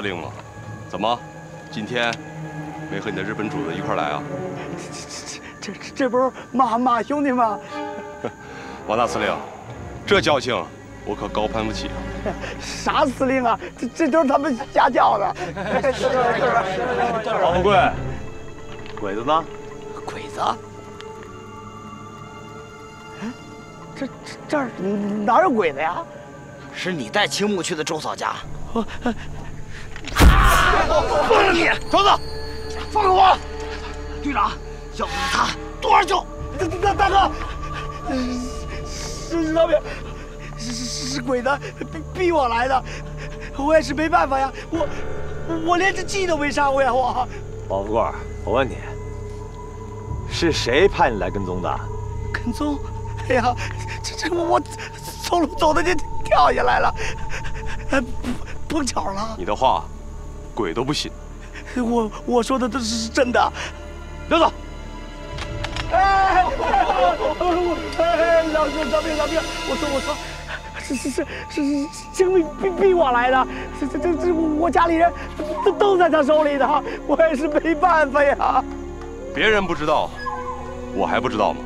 司令吗？怎么，今天没和你的日本主子一块来啊？这这这不是马马兄弟吗？王大司令，这交情我可高攀不起啊！啥司令啊？这这都是他们瞎叫的。王富贵，鬼子呢？鬼子？这这这儿哪有鬼子呀？是你带青木去的周嫂家。放了你，庄子，放开我！队长，要不是他，多少酒？大大大哥，是，是是是鬼子逼逼我来的，我也是没办法呀，我我连只鸡都没杀过呀，我。王富贵，我问你，是谁派你来跟踪的？跟踪？哎呀，这这我走路走的就跳下来了，碰巧了。你的话，鬼都不信。我我说的都是真的。刘总。哎，哎，老师，老兵，老兵，我说，我说，是是是是是青兵逼逼我来的，这这这这我家里人都都在他手里的，我也是没办法呀。别人不知道，我还不知道吗？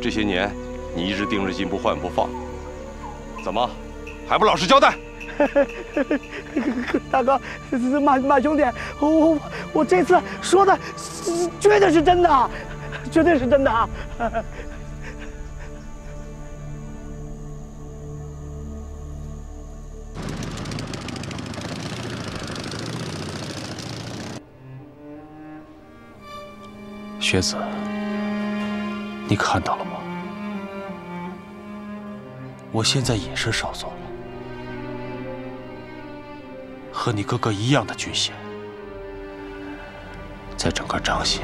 这些年你一直盯着金不换不放，怎么还不老实交代？大哥，马马兄弟，我我我这次说的绝对是真的，绝对是真的。学子，你看到了吗？我现在也是少佐。和你哥哥一样的军衔，在整个张县，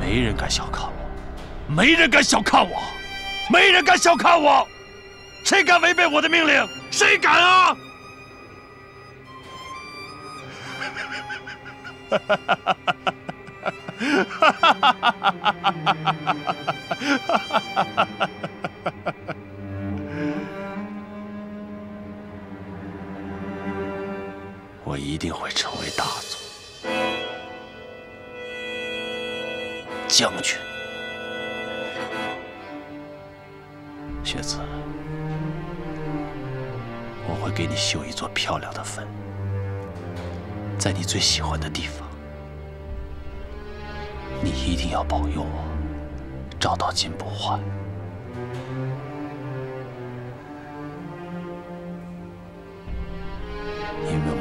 没人敢小看我，没人敢小看我，没人敢小看我，谁敢违背我的命令？谁敢啊？哈哈哈哈哈！哈哈哈哈哈！我一定会成为大佐、将军。雪子，我会给你修一座漂亮的坟，在你最喜欢的地方。你一定要保佑我找到金不换。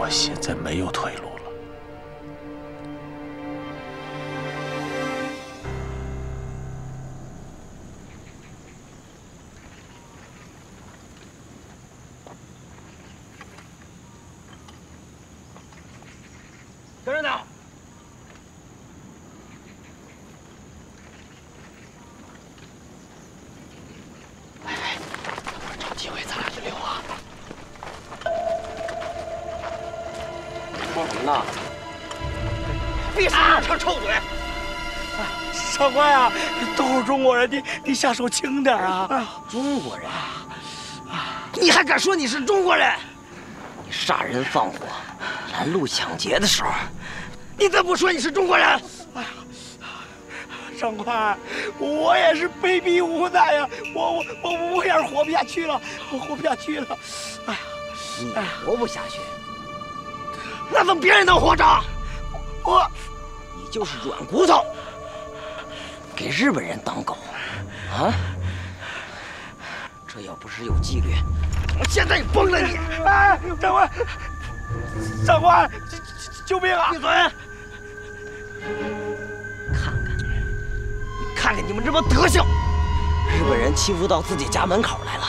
现在没有退路中国人，你你下手轻点啊！中国人，你还敢说你是中国人？你杀人放火、拦路抢劫的时候，你怎么不说你是中国人？哎呀，长官，我也是被逼无奈呀，我我我我也是活不下去了，我活不下去了。哎呀，你活不下去，那怎么别人能活着？我，你就是软骨头，给日本人当狗啊！这要不是有纪律，我现在就崩了你！哎，长官，长官，救救命啊！闭嘴！看看，看看你们这帮德行！日本人欺负到自己家门口来了，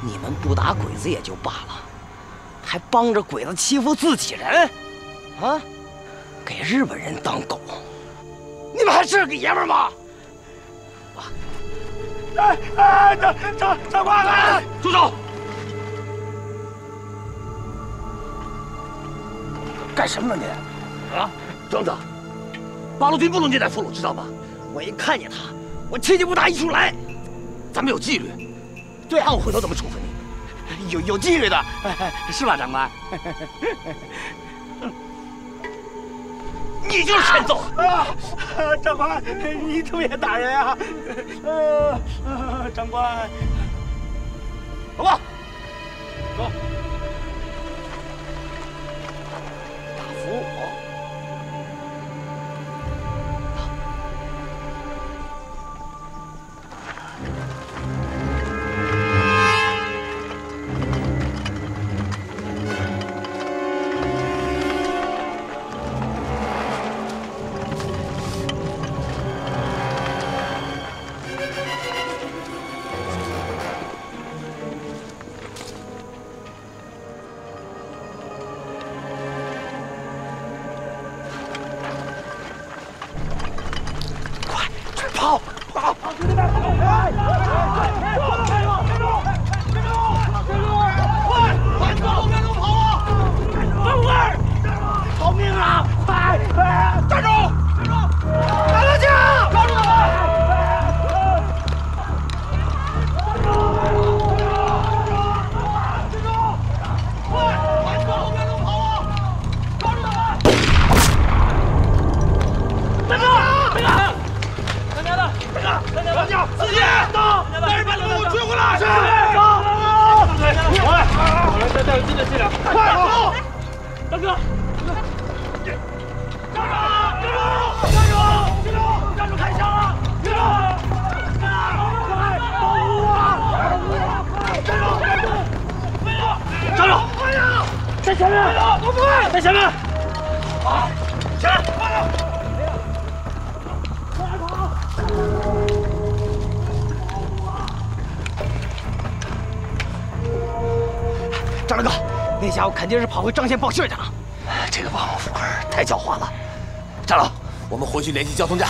你们不打鬼子也就罢了，还帮着鬼子欺负自己人，啊？给日本人当狗，你们还是个爷们吗？哎哎，长长长官，来、住手！干什么呢你？啊，庄子，八路军不能虐待俘虏，知道吗？我一看见他，我气就不打一处来。咱们有纪律，对、啊，我回头怎么处分你。有有纪律的，是吧，长官？你就是欠揍啊！长官，你怎么也打人啊！呃，长官，走吧，走。打家伙。肯定是跑回张县报信去了。这个王富贵太狡猾了。站老，我们回去联系交通站。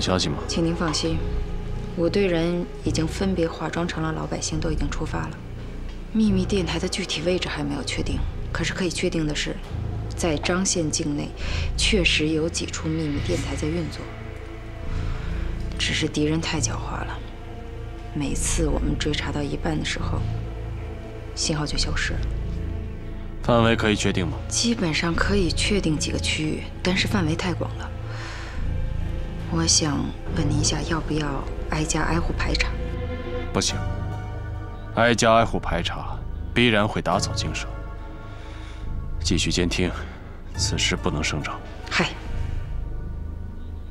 有消息吗？请您放心，我队人已经分别化妆成了老百姓，都已经出发了。秘密电台的具体位置还没有确定，可是可以确定的是，在张县境内确实有几处秘密电台在运作，只是敌人太狡猾了。每次我们追查到一半的时候，信号就消失了。范围可以确定吗？基本上可以确定几个区域，但是范围太广了。我想问您一下，要不要挨家挨户排查？不行，挨家挨户排查必然会打草惊蛇。继续监听，此事不能声张。嗨，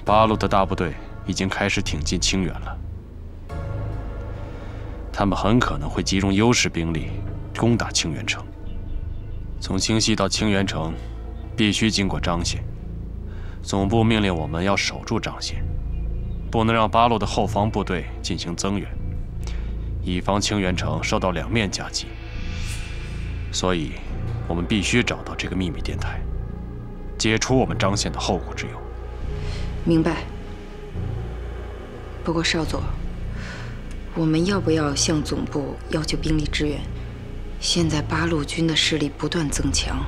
八路的大部队已经开始挺进清远了。他们很可能会集中优势兵力攻打清源城。从清溪到清源城，必须经过张县。总部命令我们要守住张县，不能让八路的后方部队进行增援，以防清源城受到两面夹击。所以，我们必须找到这个秘密电台，解除我们张县的后顾之忧。明白。不过少佐，我们要不要向总部要求兵力支援？现在八路军的势力不断增强，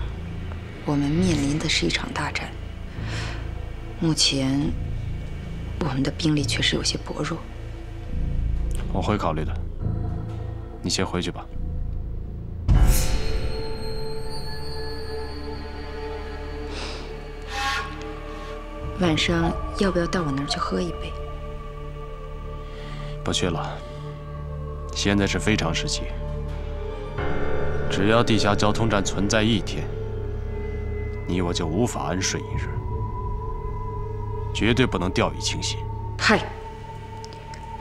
我们面临的是一场大战。目前，我们的兵力确实有些薄弱。我会考虑的。你先回去吧。晚上要不要到我那儿去喝一杯？不去了。现在是非常时期，只要地下交通站存在一天，你我就无法安睡一日，绝对不能掉以轻心。嗨，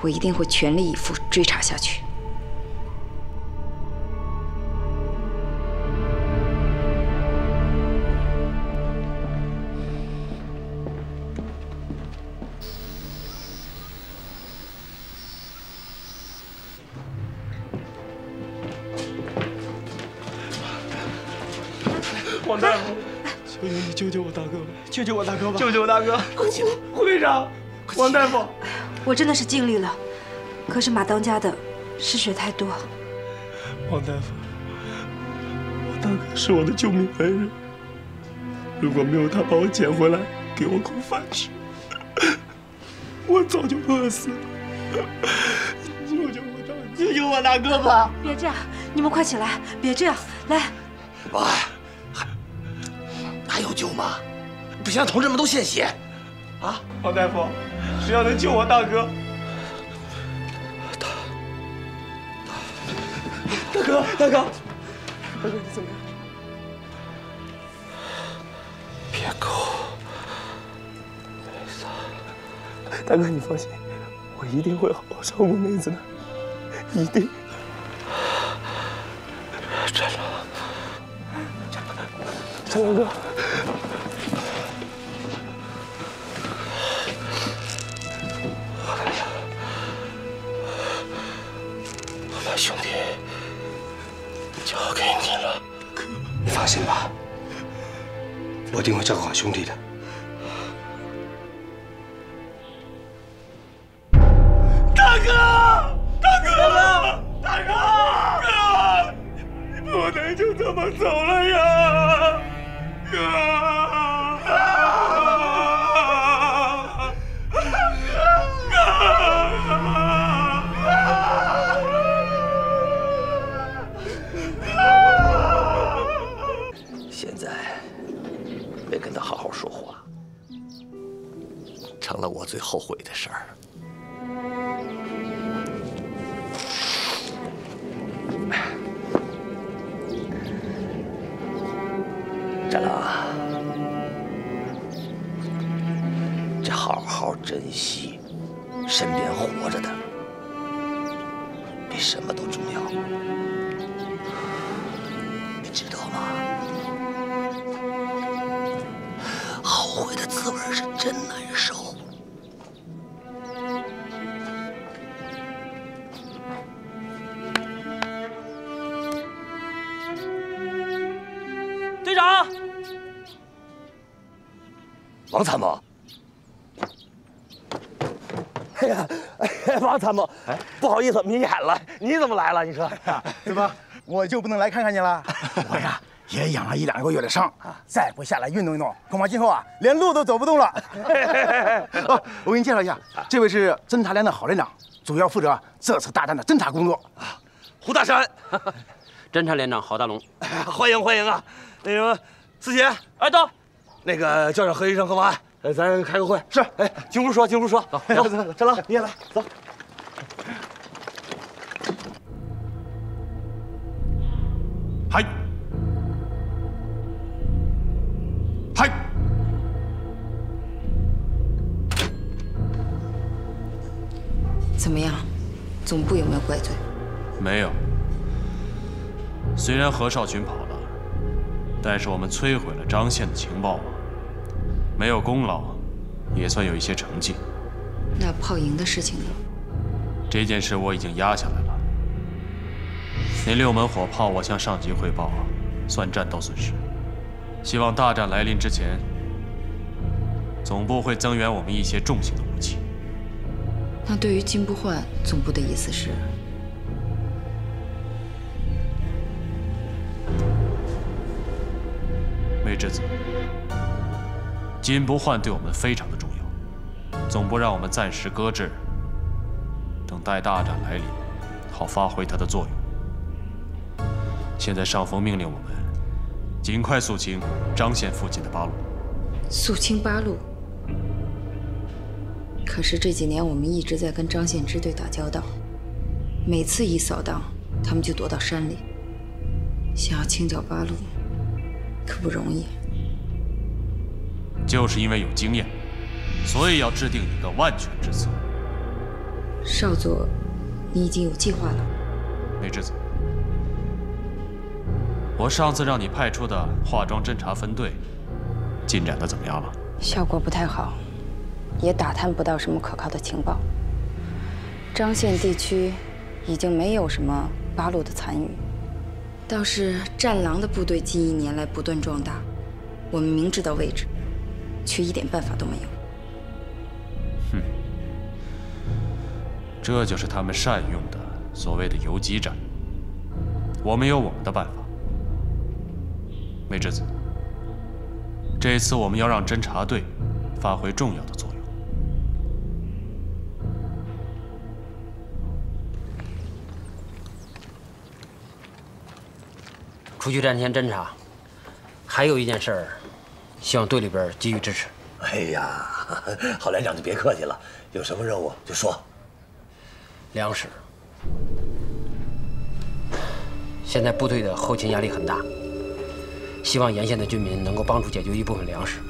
我一定会全力以赴追查下去。王大夫，求求你救救我大哥吧！救救我大哥吧！救救我大哥！快起来，胡队长，王大夫，我真的是尽力了，可是马当家的失血太多。王大夫，我大哥是我的救命恩人，如果没有他把我捡回来，给我口饭吃，我早就饿死了。救救我大哥，救救我大哥吧！别这样，你们快起来，别这样，来。喂，还还有救吗？不行，同志们都献血。啊，王大夫，只要能救我大哥，大大哥，大哥，大哥你怎么样？别哭，妹子。大哥你放心，我一定会好好照顾妹子的，一定。真了。陈龙哥，我来了，我把兄弟交给你了。你放心吧，我一定会照顾好兄弟的。大哥，大哥，大哥，哥，你不能就这么走了呀！哥现在没跟他好好说话，成了我最后悔的事儿。战狼，这好好珍惜身边活着的，比什么都重要。你知道吗？后悔的滋味是真难受。王参谋。哎呀，哎，王参谋，哎，不好意思，迷眼了。你怎么来了？你说，怎么我就不能来看看你了？我呀，也养了一两个月的伤，再不下来运动运动，恐怕今后啊，连路都走不动了。哦，我给你介绍一下，这位是侦察连的郝连长，主要负责这次大战的侦察工作啊。胡大山，侦察连长郝大龙，欢迎欢迎啊！那什么，四姐，哎，到。那个叫上何医生、何方案，呃，咱开个会。是，哎，进屋说，进屋说。走，走，走，战狼你也来，走。嗨，嗨，怎么样？总部有没有怪罪？没有。虽然何少群跑了，但是我们摧毁了张县的情报网，没有功劳，也算有一些成绩。那炮营的事情呢？这件事我已经压下来了。那六门火炮，我向上级汇报，算战斗损失。希望大战来临之前，总部会增援我们一些重型的武器。那对于金不换，总部的意思是？金不换对我们非常的重要，总部让我们暂时搁置，等待大战来临，好发挥它的作用。现在上峰命令我们尽快肃清张县附近的八路。肃清八路？可是这几年我们一直在跟张县支队打交道，每次一扫荡，他们就躲到山里。想要清剿八路，可不容易。就是因为有经验，所以要制定一个万全之策。少佐，你已经有计划了。梅之子，我上次让你派出的化妆侦察分队，进展的怎么样了？效果不太好。也打探不到什么可靠的情报。张县地区已经没有什么八路的残余，倒是战狼的部队近一年来不断壮大，我们明知道位置，却一点办法都没有。哼，这就是他们善用的所谓的游击战。我们有我们的办法。梅智子，这次我们要让侦察队发挥重要的作用。出去战前侦查，还有一件事儿，希望队里边给予支持。哎呀，郝连长就别客气了，有什么任务就说。粮食，现在部队的后勤压力很大，希望沿线的军民能够帮助解决一部分粮食。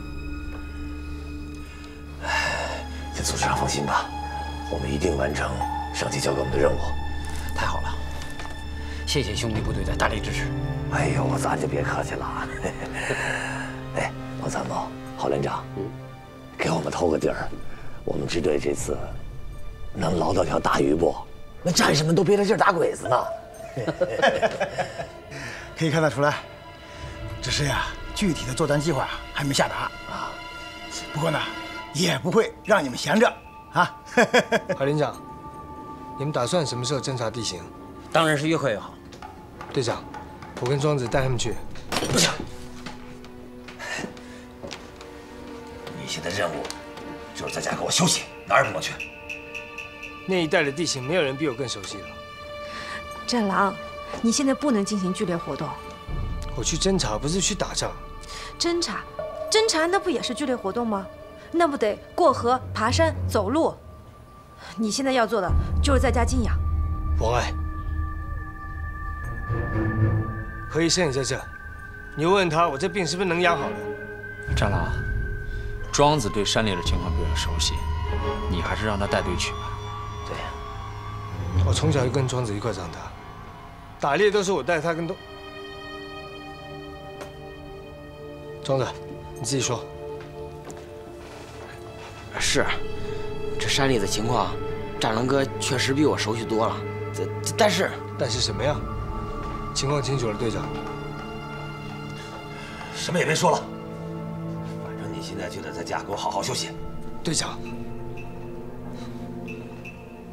哎，请组织长放心吧，我们一定完成上级交给我们的任务。太好了，谢谢兄弟部队的大力支持。哎呦，咱就别客气了。哎，王参谋，郝连长，嗯，给我们透个底儿，我们支队这次能捞到条大鱼不？那战士们都憋着劲打鬼子呢。可以看得出来，只是呀，具体的作战计划还没下达啊。不过呢，也不会让你们闲着啊。郝连长，你们打算什么时候侦察地形？当然是越快越好。队长。我跟庄子带他们去。不行，现在任务就是在家给我休息，哪儿也不能去。那一带的地形，没有人比我更熟悉了。战狼，你现在不能进行剧烈活动。我去侦查，不是去打仗。侦查，侦查那不也是剧烈活动吗？那不得过河、爬山、走路？你现在要做的就是在家静养。王爱。何医生也在这，你问问他，我这病是不是能养好了？战狼，庄子对山里的情况比较熟悉，你还是让他带队去吧。对，我从小就跟庄子一块长大，打猎都是我带他跟东。庄子，你自己说。是，这山里的情况，战狼哥确实比我熟悉多了。这但是，但是什么呀？情况清楚了，队长。什么也别说了，你现在就得在家给我好好休息。队长，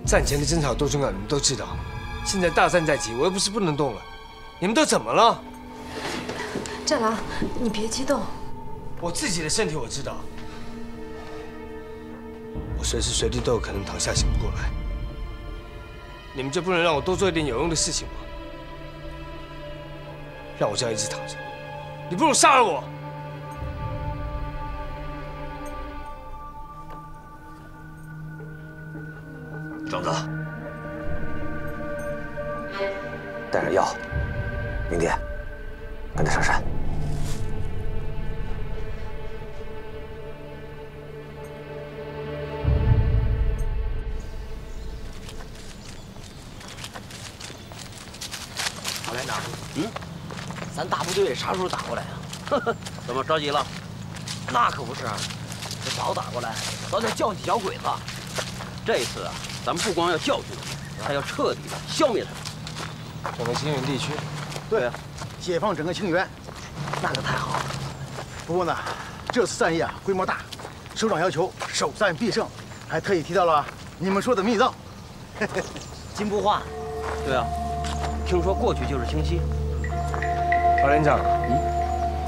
战前的争吵多重要，你们都知道。现在大战在即，我又不是不能动了。你们都怎么了？战狼，你别激动。我自己的身体我知道，我随时随地都有可能躺下醒不过来。你们就不能让我多做一点有用的事情吗？让我这样一直躺着，你不如杀了我！啥时候打过来啊？怎么着急了？那可不是，这早打过来，早点教训小鬼子。这一次啊，咱们不光要教训他们，还要彻底的消灭他们。整个青云地区，对啊，解放整个清源。那可太好了。不过呢，这次战役啊规模大，首长要求首战必胜，还特意提到了你们说的密道。金不换。对啊，听说过去就是清溪。郝连长，嗯，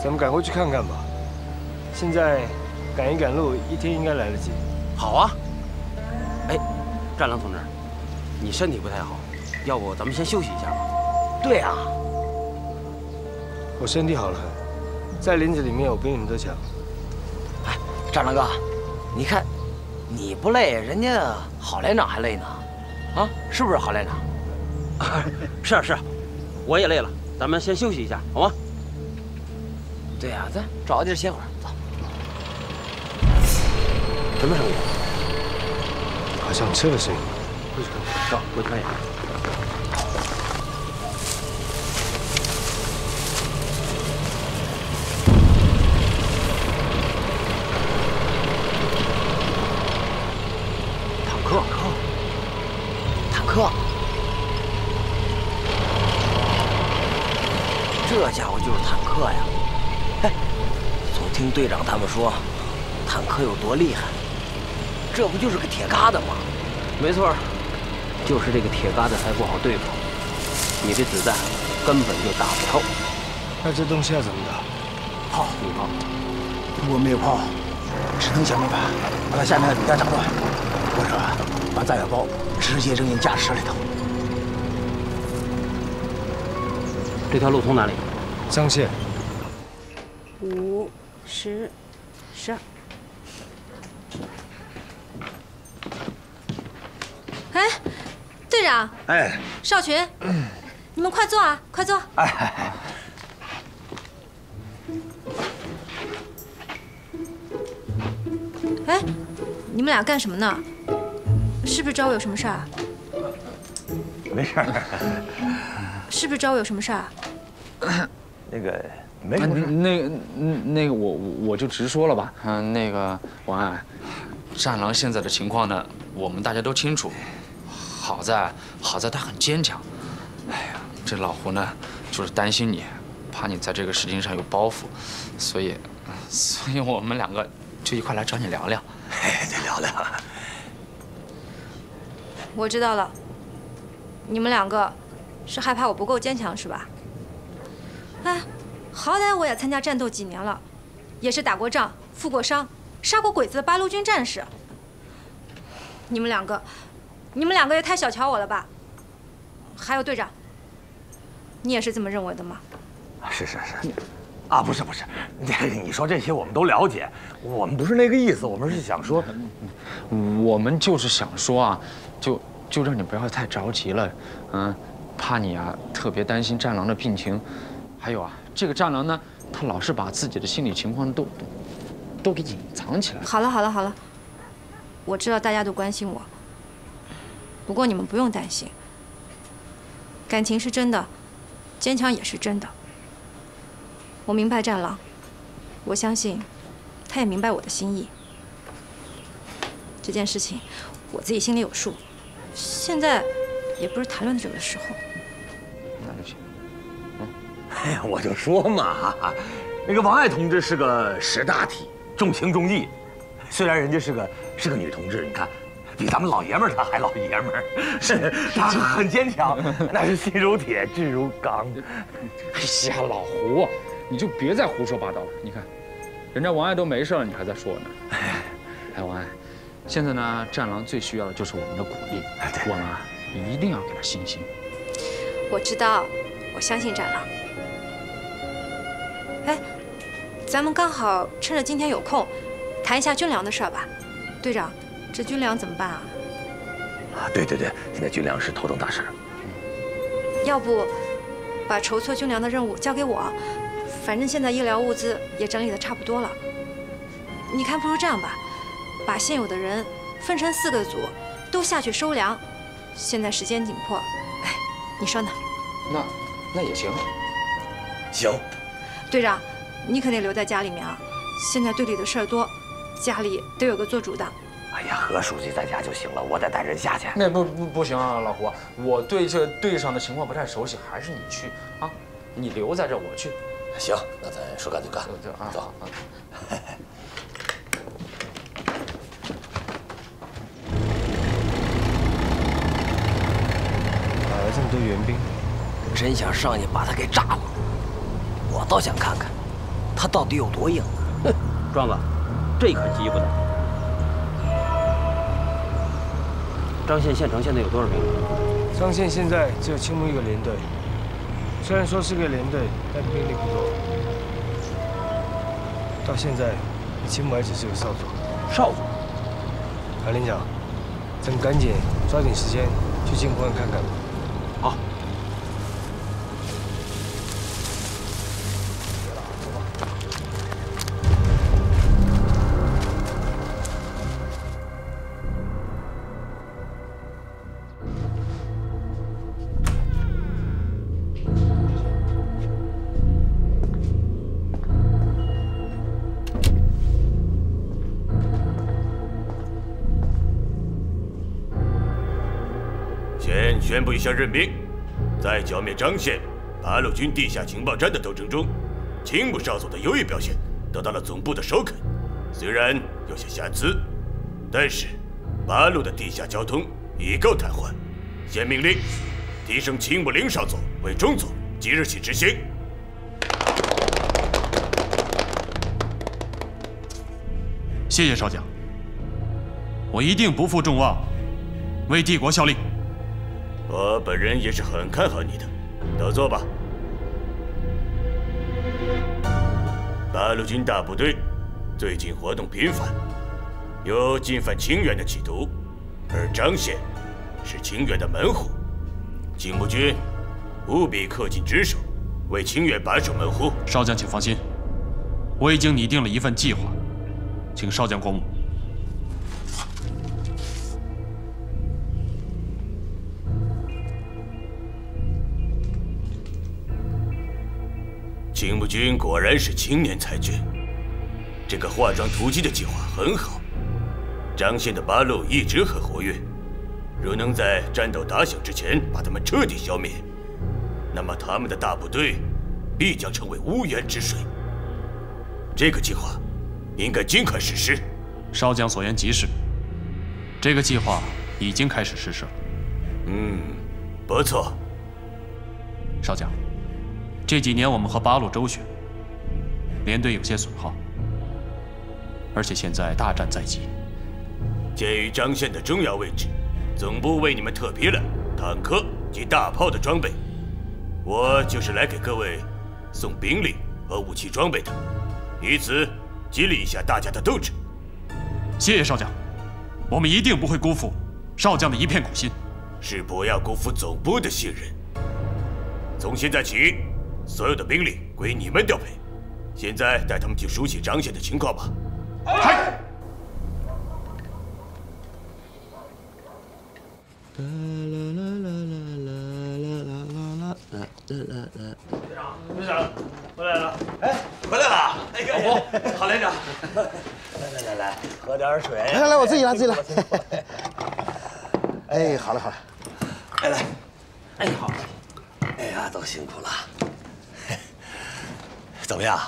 咱们赶过去看看吧。现在赶一赶路，一天应该来得及。好啊。哎，战狼同志，你身体不太好，要不咱们先休息一下吧？对啊。我身体好了很，在林子里面我比你们都强。哎，战狼哥，你看，你不累，人家郝连长还累呢，啊，是不是郝连长？是啊是啊，我也累了，咱们先休息一下，好吗？对呀，咱找个地儿歇会儿，走。什么声音？好像车的声音。过去看看。走，过去看一眼。他们说，坦克有多厉害，这不就是个铁疙瘩吗？没错，就是这个铁疙瘩才不好对付，你这子弹根本就打不透。那这东西要怎么打？炮，你炮。我没有炮，只能想办法把它下面的履带炸断，或者把炸药包直接扔进驾驶室里头。这条路通哪里？江县。五、十、十二。哎，队长。哎。少群，你们快坐啊，快坐。哎。哎，你们俩干什么呢？是不是找我有什么事儿？没事儿。是不是找我有什么事儿？那个没什么事。那个那个我我就直说了吧。嗯，那个王安，战狼现在的情况呢，我们大家都清楚。好在好在他很坚强。哎呀，这老胡呢，就是担心你，怕你在这个事情上有包袱，所以所以我们两个就一块来找你聊聊。哎，得聊聊。我知道了，你们两个。是害怕我不够坚强是吧？哎，好歹我也参加战斗几年了，也是打过仗、负过伤、杀过鬼子的八路军战士。你们两个，你们两个也太小瞧我了吧？还有队长，你也是这么认为的吗？是是是，啊不是不是，你 你说这些我们都了解，我们不是那个意思，我们是想说，我们就是想说啊，就就让你不要太着急了，嗯。怕你啊，特别担心战狼的病情，还有啊，这个战狼呢，他老是把自己的心理情况都都都给隐藏起来。好了好了好了，我知道大家都关心我，不过你们不用担心，感情是真的，坚强也是真的。我明白战狼，我相信他也明白我的心意。这件事情我自己心里有数，现在也不是谈论这个的时候。哎呀，我就说嘛，那个王爱同志是个识大体、重情重义。虽然人家是个是个女同志，你看，比咱们老爷们儿他还老爷们儿，是他很坚强，那是心如铁，志如钢。哎呀，老胡，你就别再胡说八道了。你看，人家王爱都没事了，你还在说呢。哎，王爱，现在呢，战狼最需要的就是我们的鼓励。我们啊，一定要给他信心。我知道，我相信战狼。哎，咱们刚好趁着今天有空，谈一下军粮的事儿吧。队长，这军粮怎么办啊？啊，对对对，现在军粮是头等大事。要不，把筹措军粮的任务交给我，反正现在医疗物资也整理的差不多了。你看，不如这样吧，把现有的人分成四个组，都下去收粮。现在时间紧迫，哎，你说呢？那那也行。行。队长，你可得留在家里面啊！现在队里的事儿多，家里得有个做主的。哎呀，何书记在家就行了，我得带人下去。那不不不行啊，老胡，我对这队上的情况不太熟悉，还是你去啊。你留在这，我去。行，那咱说干就干。走。哪来这么多援兵？真想上去把他给炸了。我倒想看看，他到底有多硬。哼，壮子，这可急不得。张县县城现在有多少兵？张县现在只有青木一个连队，虽然说是个连队，但兵力不多。到现在，青木还只是个少佐。少佐。韩连长，咱们赶紧抓紧时间去金浦岸看看。下任命，在剿灭张县八路军地下情报站的斗争中，青木少佐的优异表现得到了总部的首肯。虽然有些瑕疵，但是八路的地下交通已够瘫痪。现命令提升青木林少佐为中佐，即日起执行。谢谢少将，我一定不负众望，为帝国效力。我本人也是很看好你的，都坐吧。八路军大部队最近活动频繁，有进犯清远的企图，而张县是清远的门户，青木军务必恪尽职守，为清远把守门户。少将请放心，我已经拟定了一份计划，请少将过目。青木军果然是青年才俊，这个化妆突击的计划很好。张县的八路一直很活跃，如能在战斗打响之前把他们彻底消灭，那么他们的大部队必将成为乌源之水。这个计划应该尽快实施。少将所言极是，这个计划已经开始实施了。嗯，不错。少将。这几年我们和八路周旋，连队有些损耗，而且现在大战在即。鉴于张县的重要位置，总部为你们特批了坦克及大炮的装备，我就是来给各位送兵力和武器装备的，以此激励一下大家的斗志。谢谢少将，我们一定不会辜负少将的一片苦心。是不要辜负总部的信任。从现在起。所有的兵力归你们调配，现在带他们去熟悉张县的情况吧。嗨！啦啦啦啦啦啦啦啦啦啦！队长，回来了。哎，回来了。哎，老胡，郝连长。来来来来，喝点水。来来，我自己来，自己来。哎，好了好了。来来。哎，好。哎呀，都辛苦了。怎么样？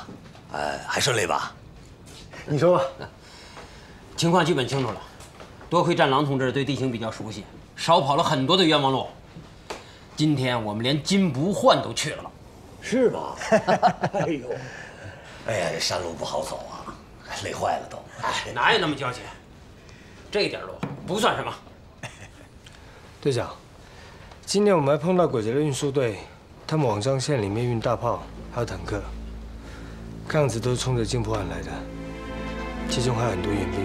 呃，还顺利吧？你说吧。情况基本清楚了，多亏战狼同志对地形比较熟悉，少跑了很多的冤枉路。今天我们连金不换都去了，是吧？哎呦，哎呀，这山路不好走啊，累坏了都。哎，哪有那么矫情？这点路不算什么。队长，今天我们还碰到鬼子的运输队，他们往张县里面运大炮，还有坦克。看样子都是冲着金浦岸来的，其中还有很多援兵，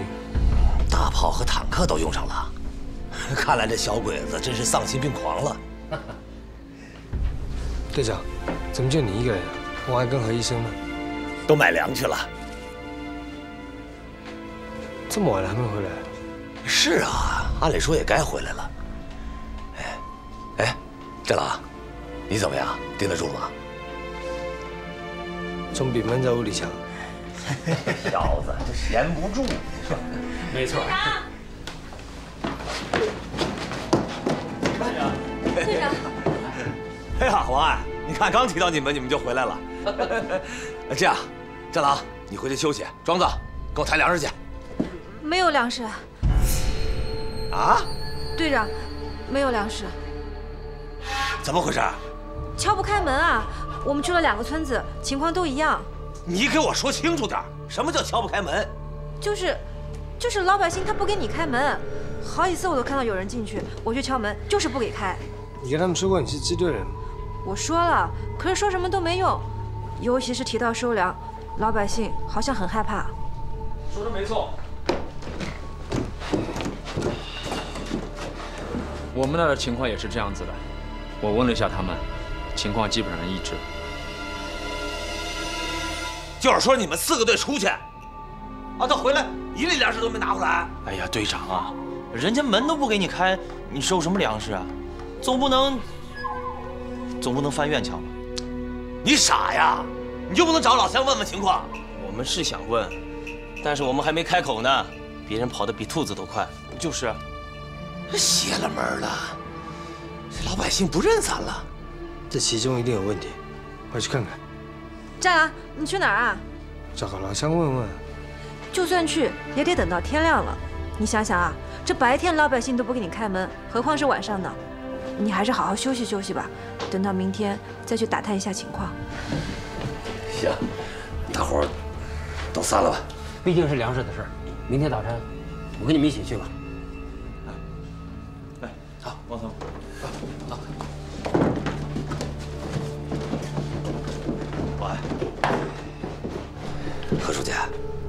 大炮和坦克都用上了。看来这小鬼子真是丧心病狂了。队长，怎么就你一个人？我还跟何医生呢？都买粮去了。这么晚了还没回来？是啊，按理说也该回来了。哎，哎，战狼，你怎么样？盯得住吗？总比闷在屋里强。小子，这闲不住，没错。队长，队长。哎呀，王爱，你看刚提到你们，你们就回来了。这样，战狼，你回去休息。庄子，给我抬粮食去。没有粮食。啊？队长，没有粮食。怎么回事？敲不开门啊！我们去了两个村子，情况都一样。你给我说清楚点，什么叫敲不开门？就是，就是老百姓他不给你开门，好几次我都看到有人进去，我去敲门，就是不给开。你跟他们说过你是支队人吗？我说了，可是说什么都没用，尤其是提到收粮，老百姓好像很害怕。说的没错。我们那儿的情况也是这样子的，我问了一下他们，情况基本上一致。就是说你们四个队出去，啊，他回来一粒粮食都没拿回来。哎呀，队长啊，人家门都不给你开，你收什么粮食啊？总不能，总不能翻院墙吧？你傻呀？你就不能找老乡问问情况？我们是想问，但是我们还没开口呢，别人跑得比兔子都快。就是。邪了门了！这老百姓不认咱了，这其中一定有问题，快去看看。战狼，你去哪儿啊？找个老乡问问。就算去，也得等到天亮了。你想想啊，这白天老百姓都不给你开门，何况是晚上呢？你还是好好休息休息吧，等到明天再去打探一下情况。行，大伙儿都散了吧。毕竟是粮食的事儿，明天早晨我跟你们一起去吧好。王总，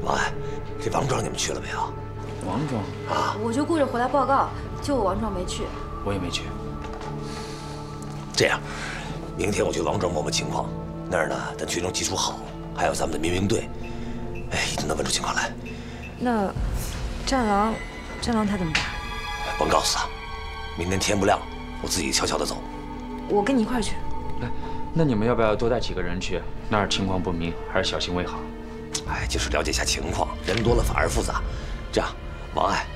王爱，这王庄你们去了没有？王庄啊，我就顾着回来报告，就我王庄没去。我也没去。这样，明天我去王庄摸摸情况，那儿呢，咱群众基础好，还有咱们的民兵队，哎，一定能问出情况来。那战狼，战狼他怎么办？甭告诉他。明天天不亮，我自己悄悄的走。我跟你一块去。来，那你们要不要多带几个人去？那儿情况不明，还是小心为好。哎，就是了解一下情况，人多了反而复杂。这样，王爱，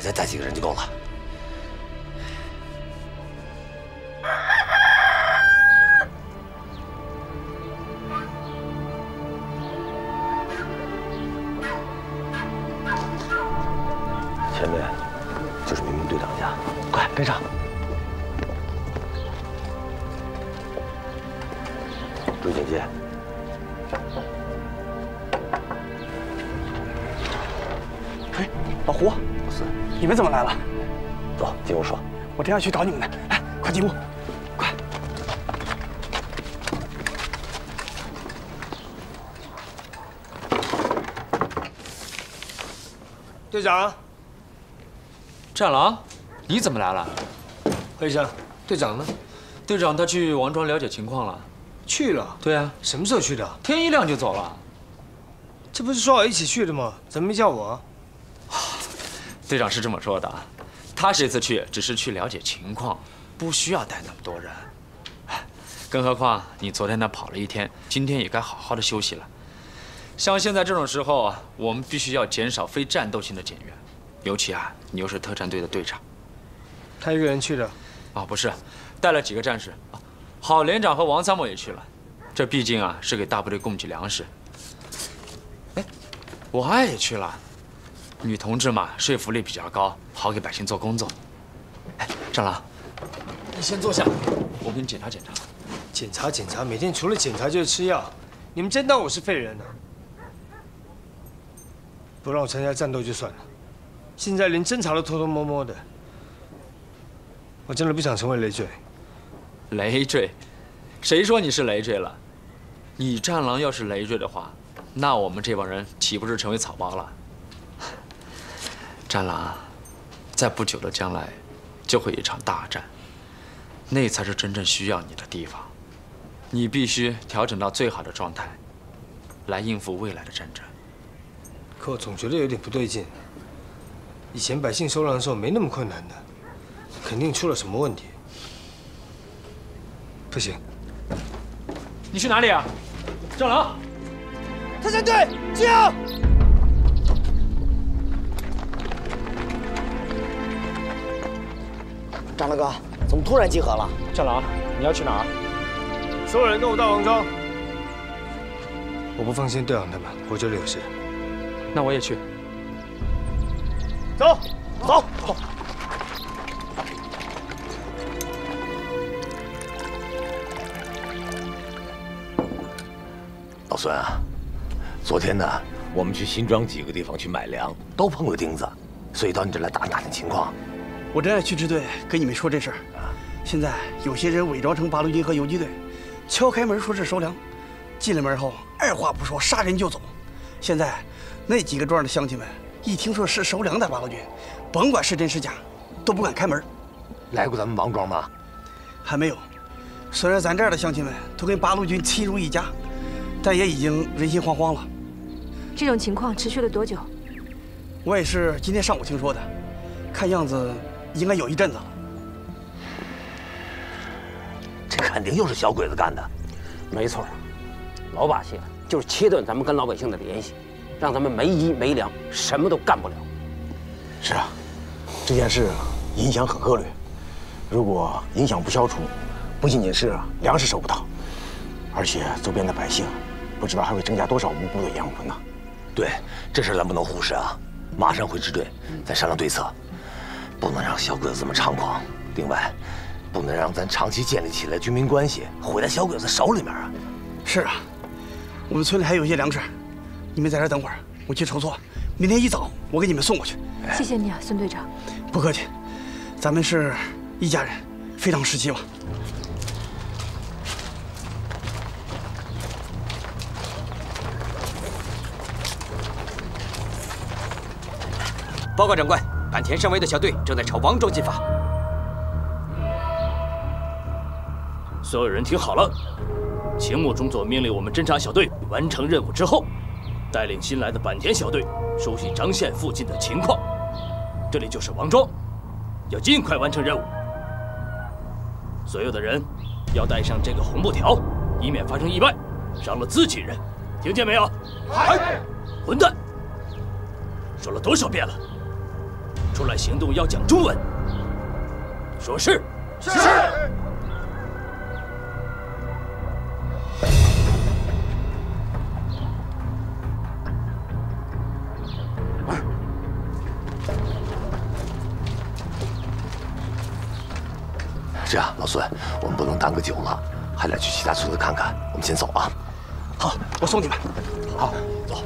再带几个人就够了。去找你们的。来，快进屋，快！队长，战狼。你怎么来了，何医生？队长呢？队长他去王庄了解情况了。去了？对啊。什么时候去的？天一亮就走了。这不是说好一起去的吗？怎么没叫我？队长是这么说的，他这次去只是去了解情况，不需要带那么多人。更何况你昨天那跑了一天，今天也该好好的休息了。像现在这种时候啊，我们必须要减少非战斗性的减员，尤其啊，你又是特战队的队长。他一个人去的，啊，不是，带了几个战士，郝连长和王参谋也去了。这毕竟啊是给大部队供给粮食。哎，我爱也去了，女同志嘛，说服力比较高，好给百姓做工作。哎，战狼，你先坐下，我给你检查检查。检查检查，每天除了检查就是吃药，你们真当我是废人呢？不让我参加战斗就算了，现在连侦查都偷偷摸摸的。我真的不想成为累赘。累赘？谁说你是累赘了？你战狼要是累赘的话，那我们这帮人岂不是成为草包了？战狼，在不久的将来，就会一场大战，那才是真正需要你的地方。你必须调整到最好的状态，来应付未来的战争。可我总觉得有点不对劲。以前百姓收粮的时候没那么困难的。肯定出了什么问题。不行，你去哪里啊？战狼，特战队，救！张大哥，怎么突然集合了？战狼，你要去哪儿？所有人跟我到王庄。我不放心队长他们，我这里有事。那我也去。走，走，走。老孙啊，昨天呢，我们去新庄几个地方去买粮，都碰了钉子，所以到你这来打听打听情况。我正要去支队跟你们说这事儿。现在有些人伪装成八路军和游击队，敲开门说是收粮，进了门后二话不说杀人就走。现在那几个庄的乡亲们一听说是收粮的八路军，甭管是真是假，都不敢开门。来过咱们王庄吗？还没有。虽然咱这儿的乡亲们都跟八路军亲如一家，但也已经人心惶惶了。这种情况持续了多久？我也是今天上午听说的，看样子应该有一阵子了。这肯定又是小鬼子干的。没错，老把戏了，就是切断咱们跟老百姓的联系，让咱们没衣没粮，什么都干不了。是啊，这件事影响很恶劣。如果影响不消除，不仅仅是粮食收不到，而且周边的百姓不知道还会增加多少无辜的冤魂呢。对，这事咱不能忽视啊！马上回支队，再商量对策，不能让小鬼子这么猖狂。另外，不能让咱长期建立起来军民关系毁在小鬼子手里面啊！是啊，我们村里还有一些粮食，你们在这等会儿，我去筹措，明天一早我给你们送过去。谢谢你啊，孙队长。不客气，咱们是一家人，非常时期嘛。报告长官，坂田上尉的小队正在朝王庄进发。所有人听好了，青木中佐命令我们侦察小队完成任务之后，带领新来的坂田小队熟悉张县附近的情况。这里就是王庄，要尽快完成任务。所有的人要带上这个红布条，以免发生意外，伤了自己人。听见没有？嗨！混蛋！说了多少遍了？出来行动要讲中文。说是。是。这样，老孙，我们不能耽搁久了，还得去其他村子看看。我们先走啊。好，我送你们。好，走。走，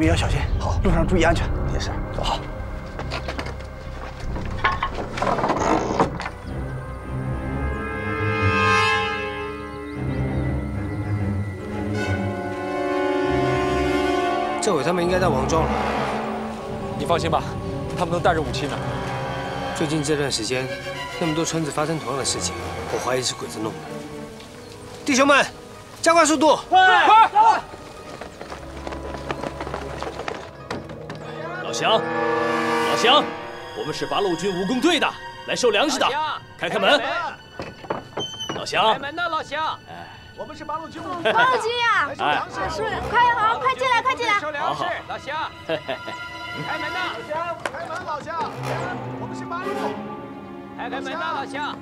们也要小心。好，路上注意安全。也是。走。好。这会他们应该在王庄了。你放心吧，他们都带着武器呢。最近这段时间，那么多村子发生同样的事情，我怀疑是鬼子弄的。弟兄们，加快速度！快！老乡，老乡，我们是八路军武工队的，来收粮食的。开开门！老乡，开门呐，老乡！我们是八路军武工八路军呀！哎，是，快好，快进来，快进来！收粮食，老乡！开门呐！老乡，开门，老乡！我们是八路。开开门呐，老乡！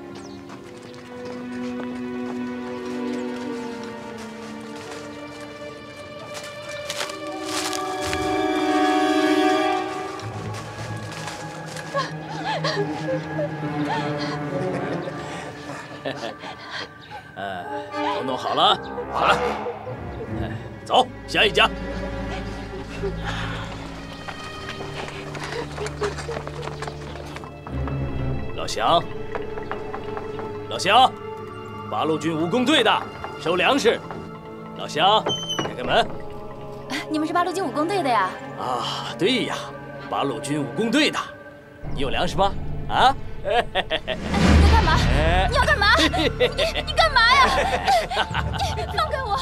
呃，都弄好了，好了，哎，走，下一家。老乡，老乡，八路军武工队的，收粮食。老乡，开开门。你们是八路军武工队的呀？啊，对呀，八路军武工队的。你有粮食吗？啊？你要干嘛？你要干嘛？你你干嘛 呀？放开我！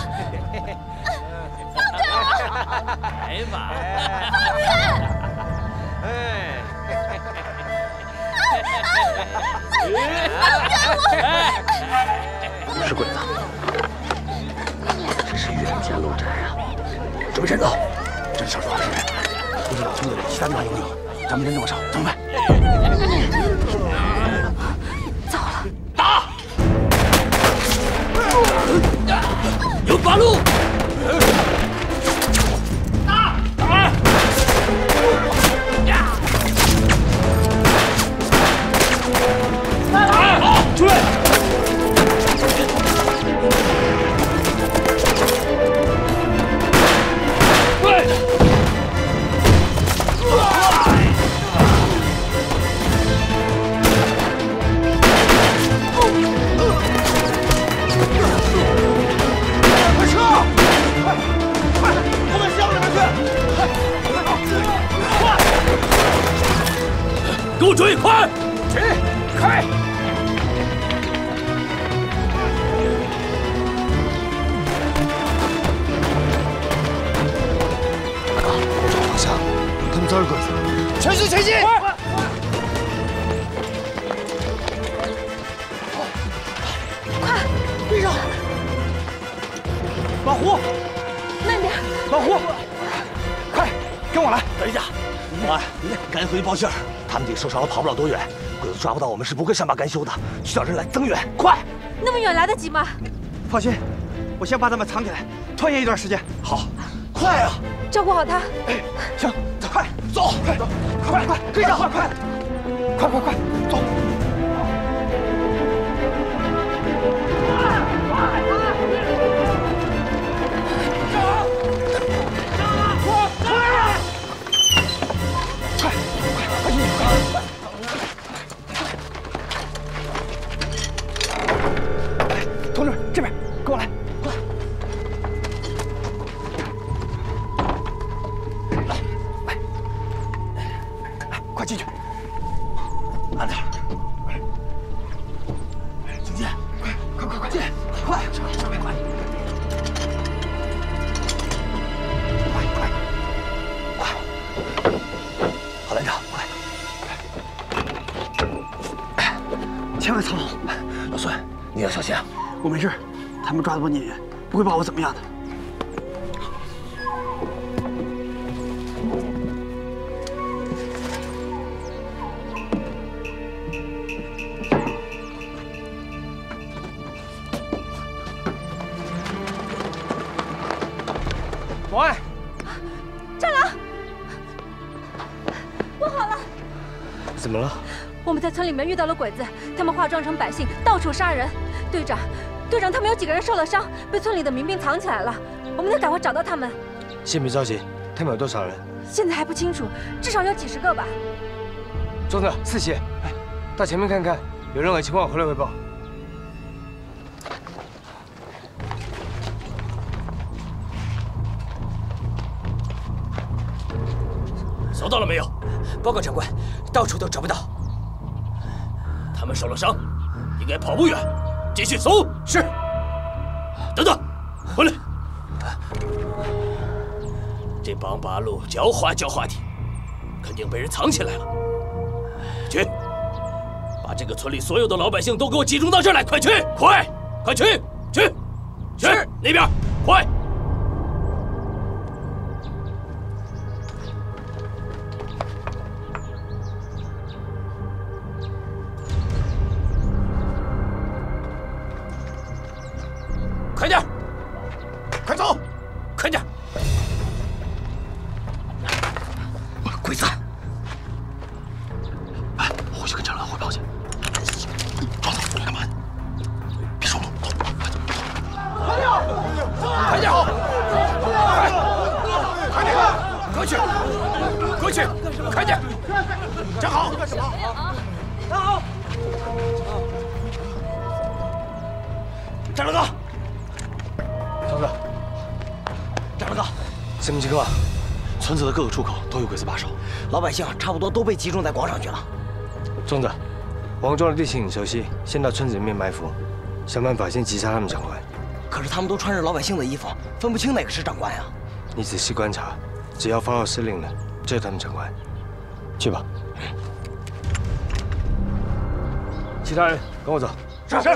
放开我！来吧！放开！哎！放开我！是鬼子。这是远见路窄啊！准备战斗。这里少数二十人，不知道村子里其他地方有没有。咱们人这么少，怎么办？糟了！打！有八路！打！打！打！出来！给我追！快！起！开！找方向，他们抓着鬼子，全速前进！快！闭上！老胡，慢点！老胡，快，跟我来！等一下，保安，赶紧回去报信儿。他们几个受伤了，跑不了多远，鬼子抓不到我们是不会善罢甘休的。去找人来增援，快！那么远来得及吗？放心，我先把他们藏起来，拖延一段时间。好，快啊！照顾好他。哎，行，快走，快走，快快跟上，快快，快快快走！不会把我怎么样的。保安，战狼，不好了！怎么了？我们在村里面遇到了鬼子，他们化妆成百姓，到处杀人。队长，队长，他们有几个人受了伤，被村里的民兵藏起来了。我们得赶快找到他们。先别着急，他们有多少人？现在还不清楚，至少有几十个吧。庄子，四喜，哎，到前面看看，有任何情况回来汇报。搜到了没有？报告长官，到处都找不到。他们受了伤，应该跑不远，继续搜。是。等等，回来。这帮八路狡猾狡猾的，肯定被人藏起来了。去，把这个村里所有的老百姓都给我集中到这儿来！快去，快，快去，去，去那边，快！快老百姓差不多都被集中在广场去了。粽子，王庄的地形你熟悉，先到村子里面埋伏，想办法先击杀他们长官。可是他们都穿着老百姓的衣服，分不清哪个是长官呀。你仔细观察，只要发号施令了，就是他们长官。去吧。其他人跟我走。是是。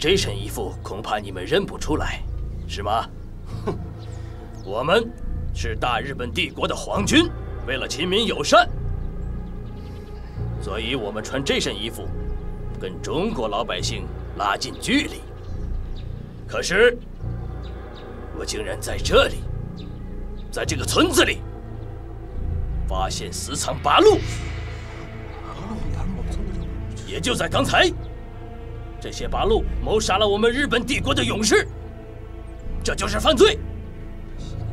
这身衣服，恐怕你们认不出来，是吗？哼，我们是大日本帝国的皇军，为了亲民友善，所以我们穿这身衣服，跟中国老百姓拉近距离。可是，我竟然在这里，在这个村子里。发现私藏八路，也就在刚才，这些八路谋杀了我们日本帝国的勇士，这就是犯罪。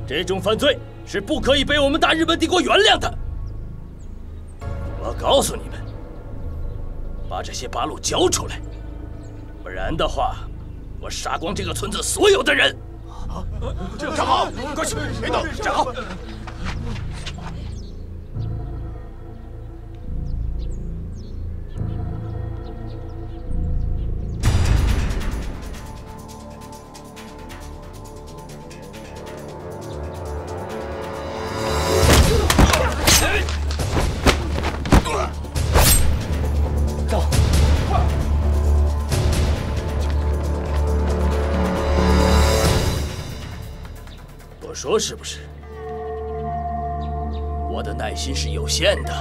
这种犯罪是不可以被我们大日本帝国原谅的。我告诉你们，把这些八路交出来，不然的话，我杀光这个村子所有的人。站好，快去，别动，站好。说是不是？我的耐心是有限的。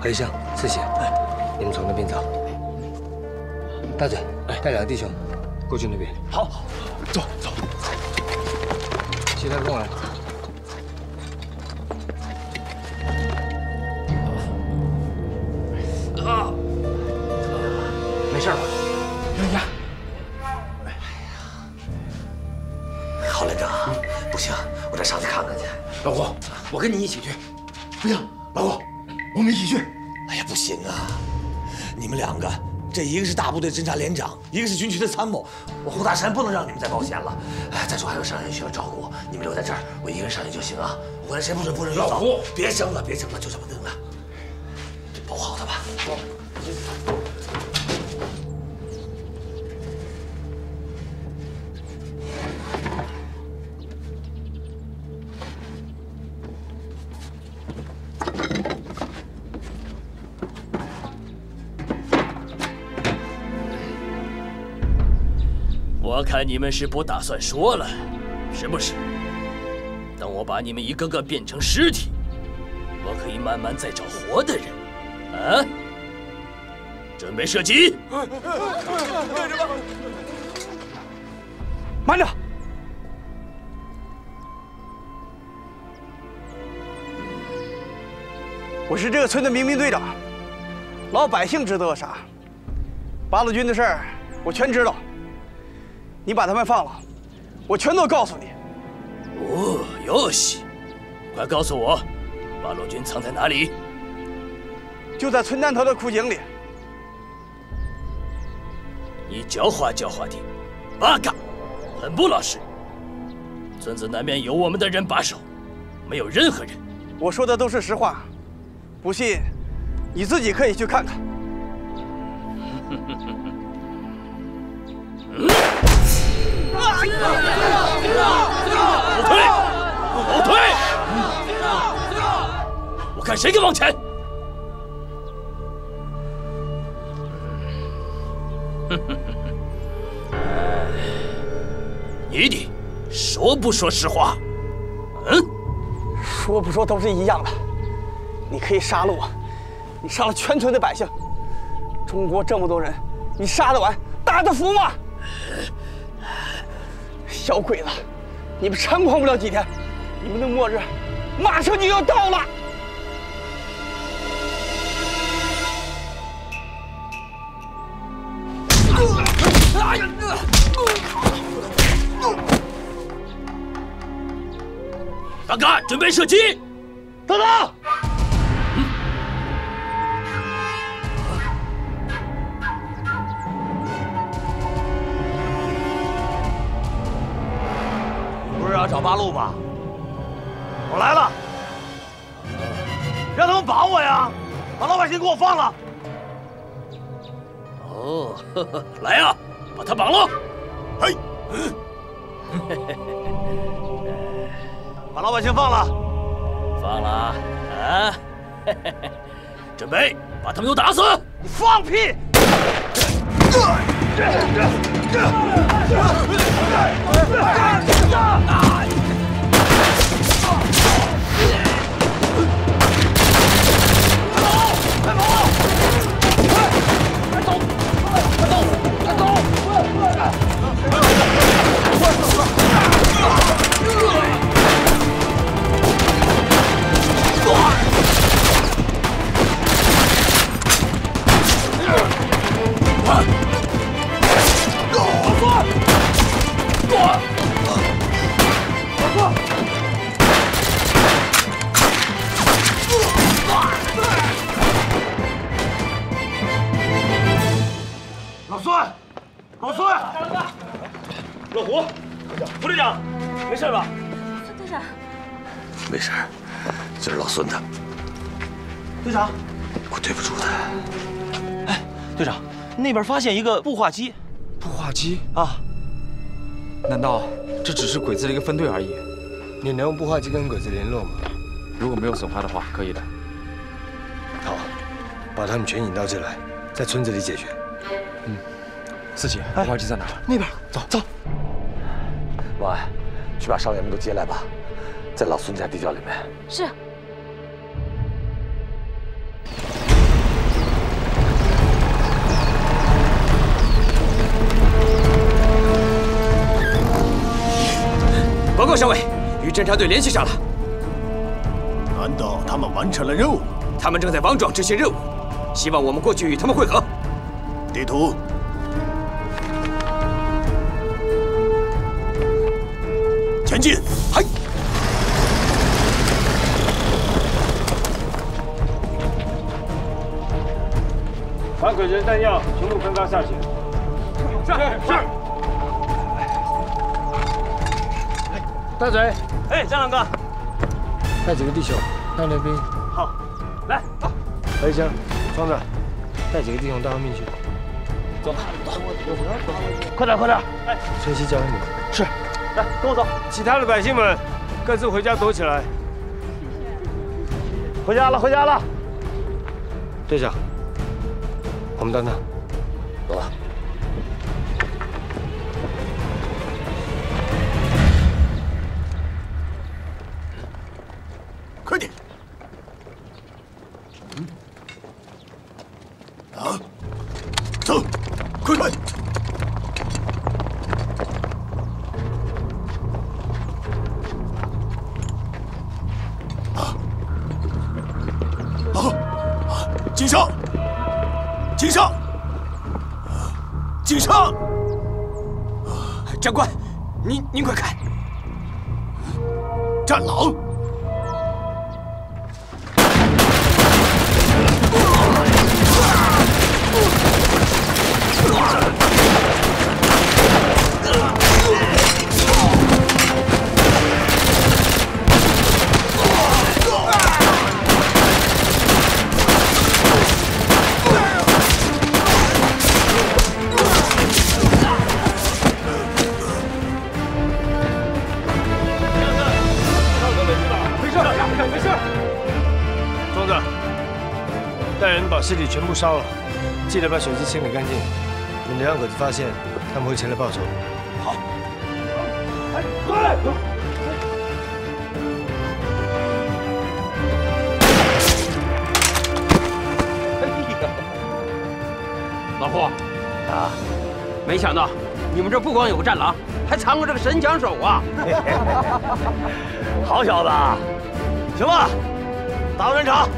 何医生，谢谢。你们从那边走。大嘴，带两个弟兄过去那边。好，走走。其他跟我来。我跟你一起去。不行，老胡，我们一起去。哎呀，不行啊！你们两个，这一个是大部队侦察连长，一个是军区的参谋，我胡大山不能让你们再冒险了。哎，再说还有伤员需要照顾，你们留在这儿，我一个人上去就行啊。回来谁不准不准老胡，别争了，别争了，就这么你们是不打算说了，是不是？等我把你们一个个变成尸体，我可以慢慢再找活的人。啊！准备射击！跟着吧！慢着！我是这个村的民兵队长，老百姓知道啥？八路军的事儿我全知道。你把他们放了，我全都告诉你。哦，哟西，快告诉我，八路军藏在哪里？就在村南头的枯井里。你狡猾狡猾的，八嘎，很不老实。村子南面有我们的人把守，没有任何人。我说的都是实话，不信你自己可以去看看。后退！后退！我看谁敢往前！你的说不说实话？嗯？说不说都是一样的。你可以杀了我，你杀了全村的百姓。中国这么多人，你杀得完，打得服吗？小鬼子，你们猖狂不了几天，你们的末日马上就要到了。大哥，准备射击！等等！们都打死！你放屁！边发现一个步话机，步话机啊？难道这只是鬼子的一个分队而已？你能用步话机跟鬼子联络吗？如果没有损坏的话，可以的。好，把他们全引到这来，在村子里解决。嗯，四姐，步话机在哪？那边，走走。王安，去把少爷们都接来吧，在老孙家地窖里面。是。报告上尉，与侦察队联系上了。难道他们完成了任务？他们正在王庄执行任务，希望我们过去与他们会合。地图。前进！嗨！把鬼子弹药全部分发下去。是是。大嘴，哎，张两哥，带几个弟兄到那边。好，来，走。白香，庄子，带几个弟兄到后面去。走，走，快点，快点！哎，晨曦交给你。是，来，跟我走。其他的百姓们，各自回家躲起来。回家了，回家了。队长，我们到那。得把血迹清理干净，免得两口子发现，他们会前来报仇。好。快！老胡，啊，没想到你们这不光有个战狼，还藏着这个神枪手啊！好小子，行了，打到人场。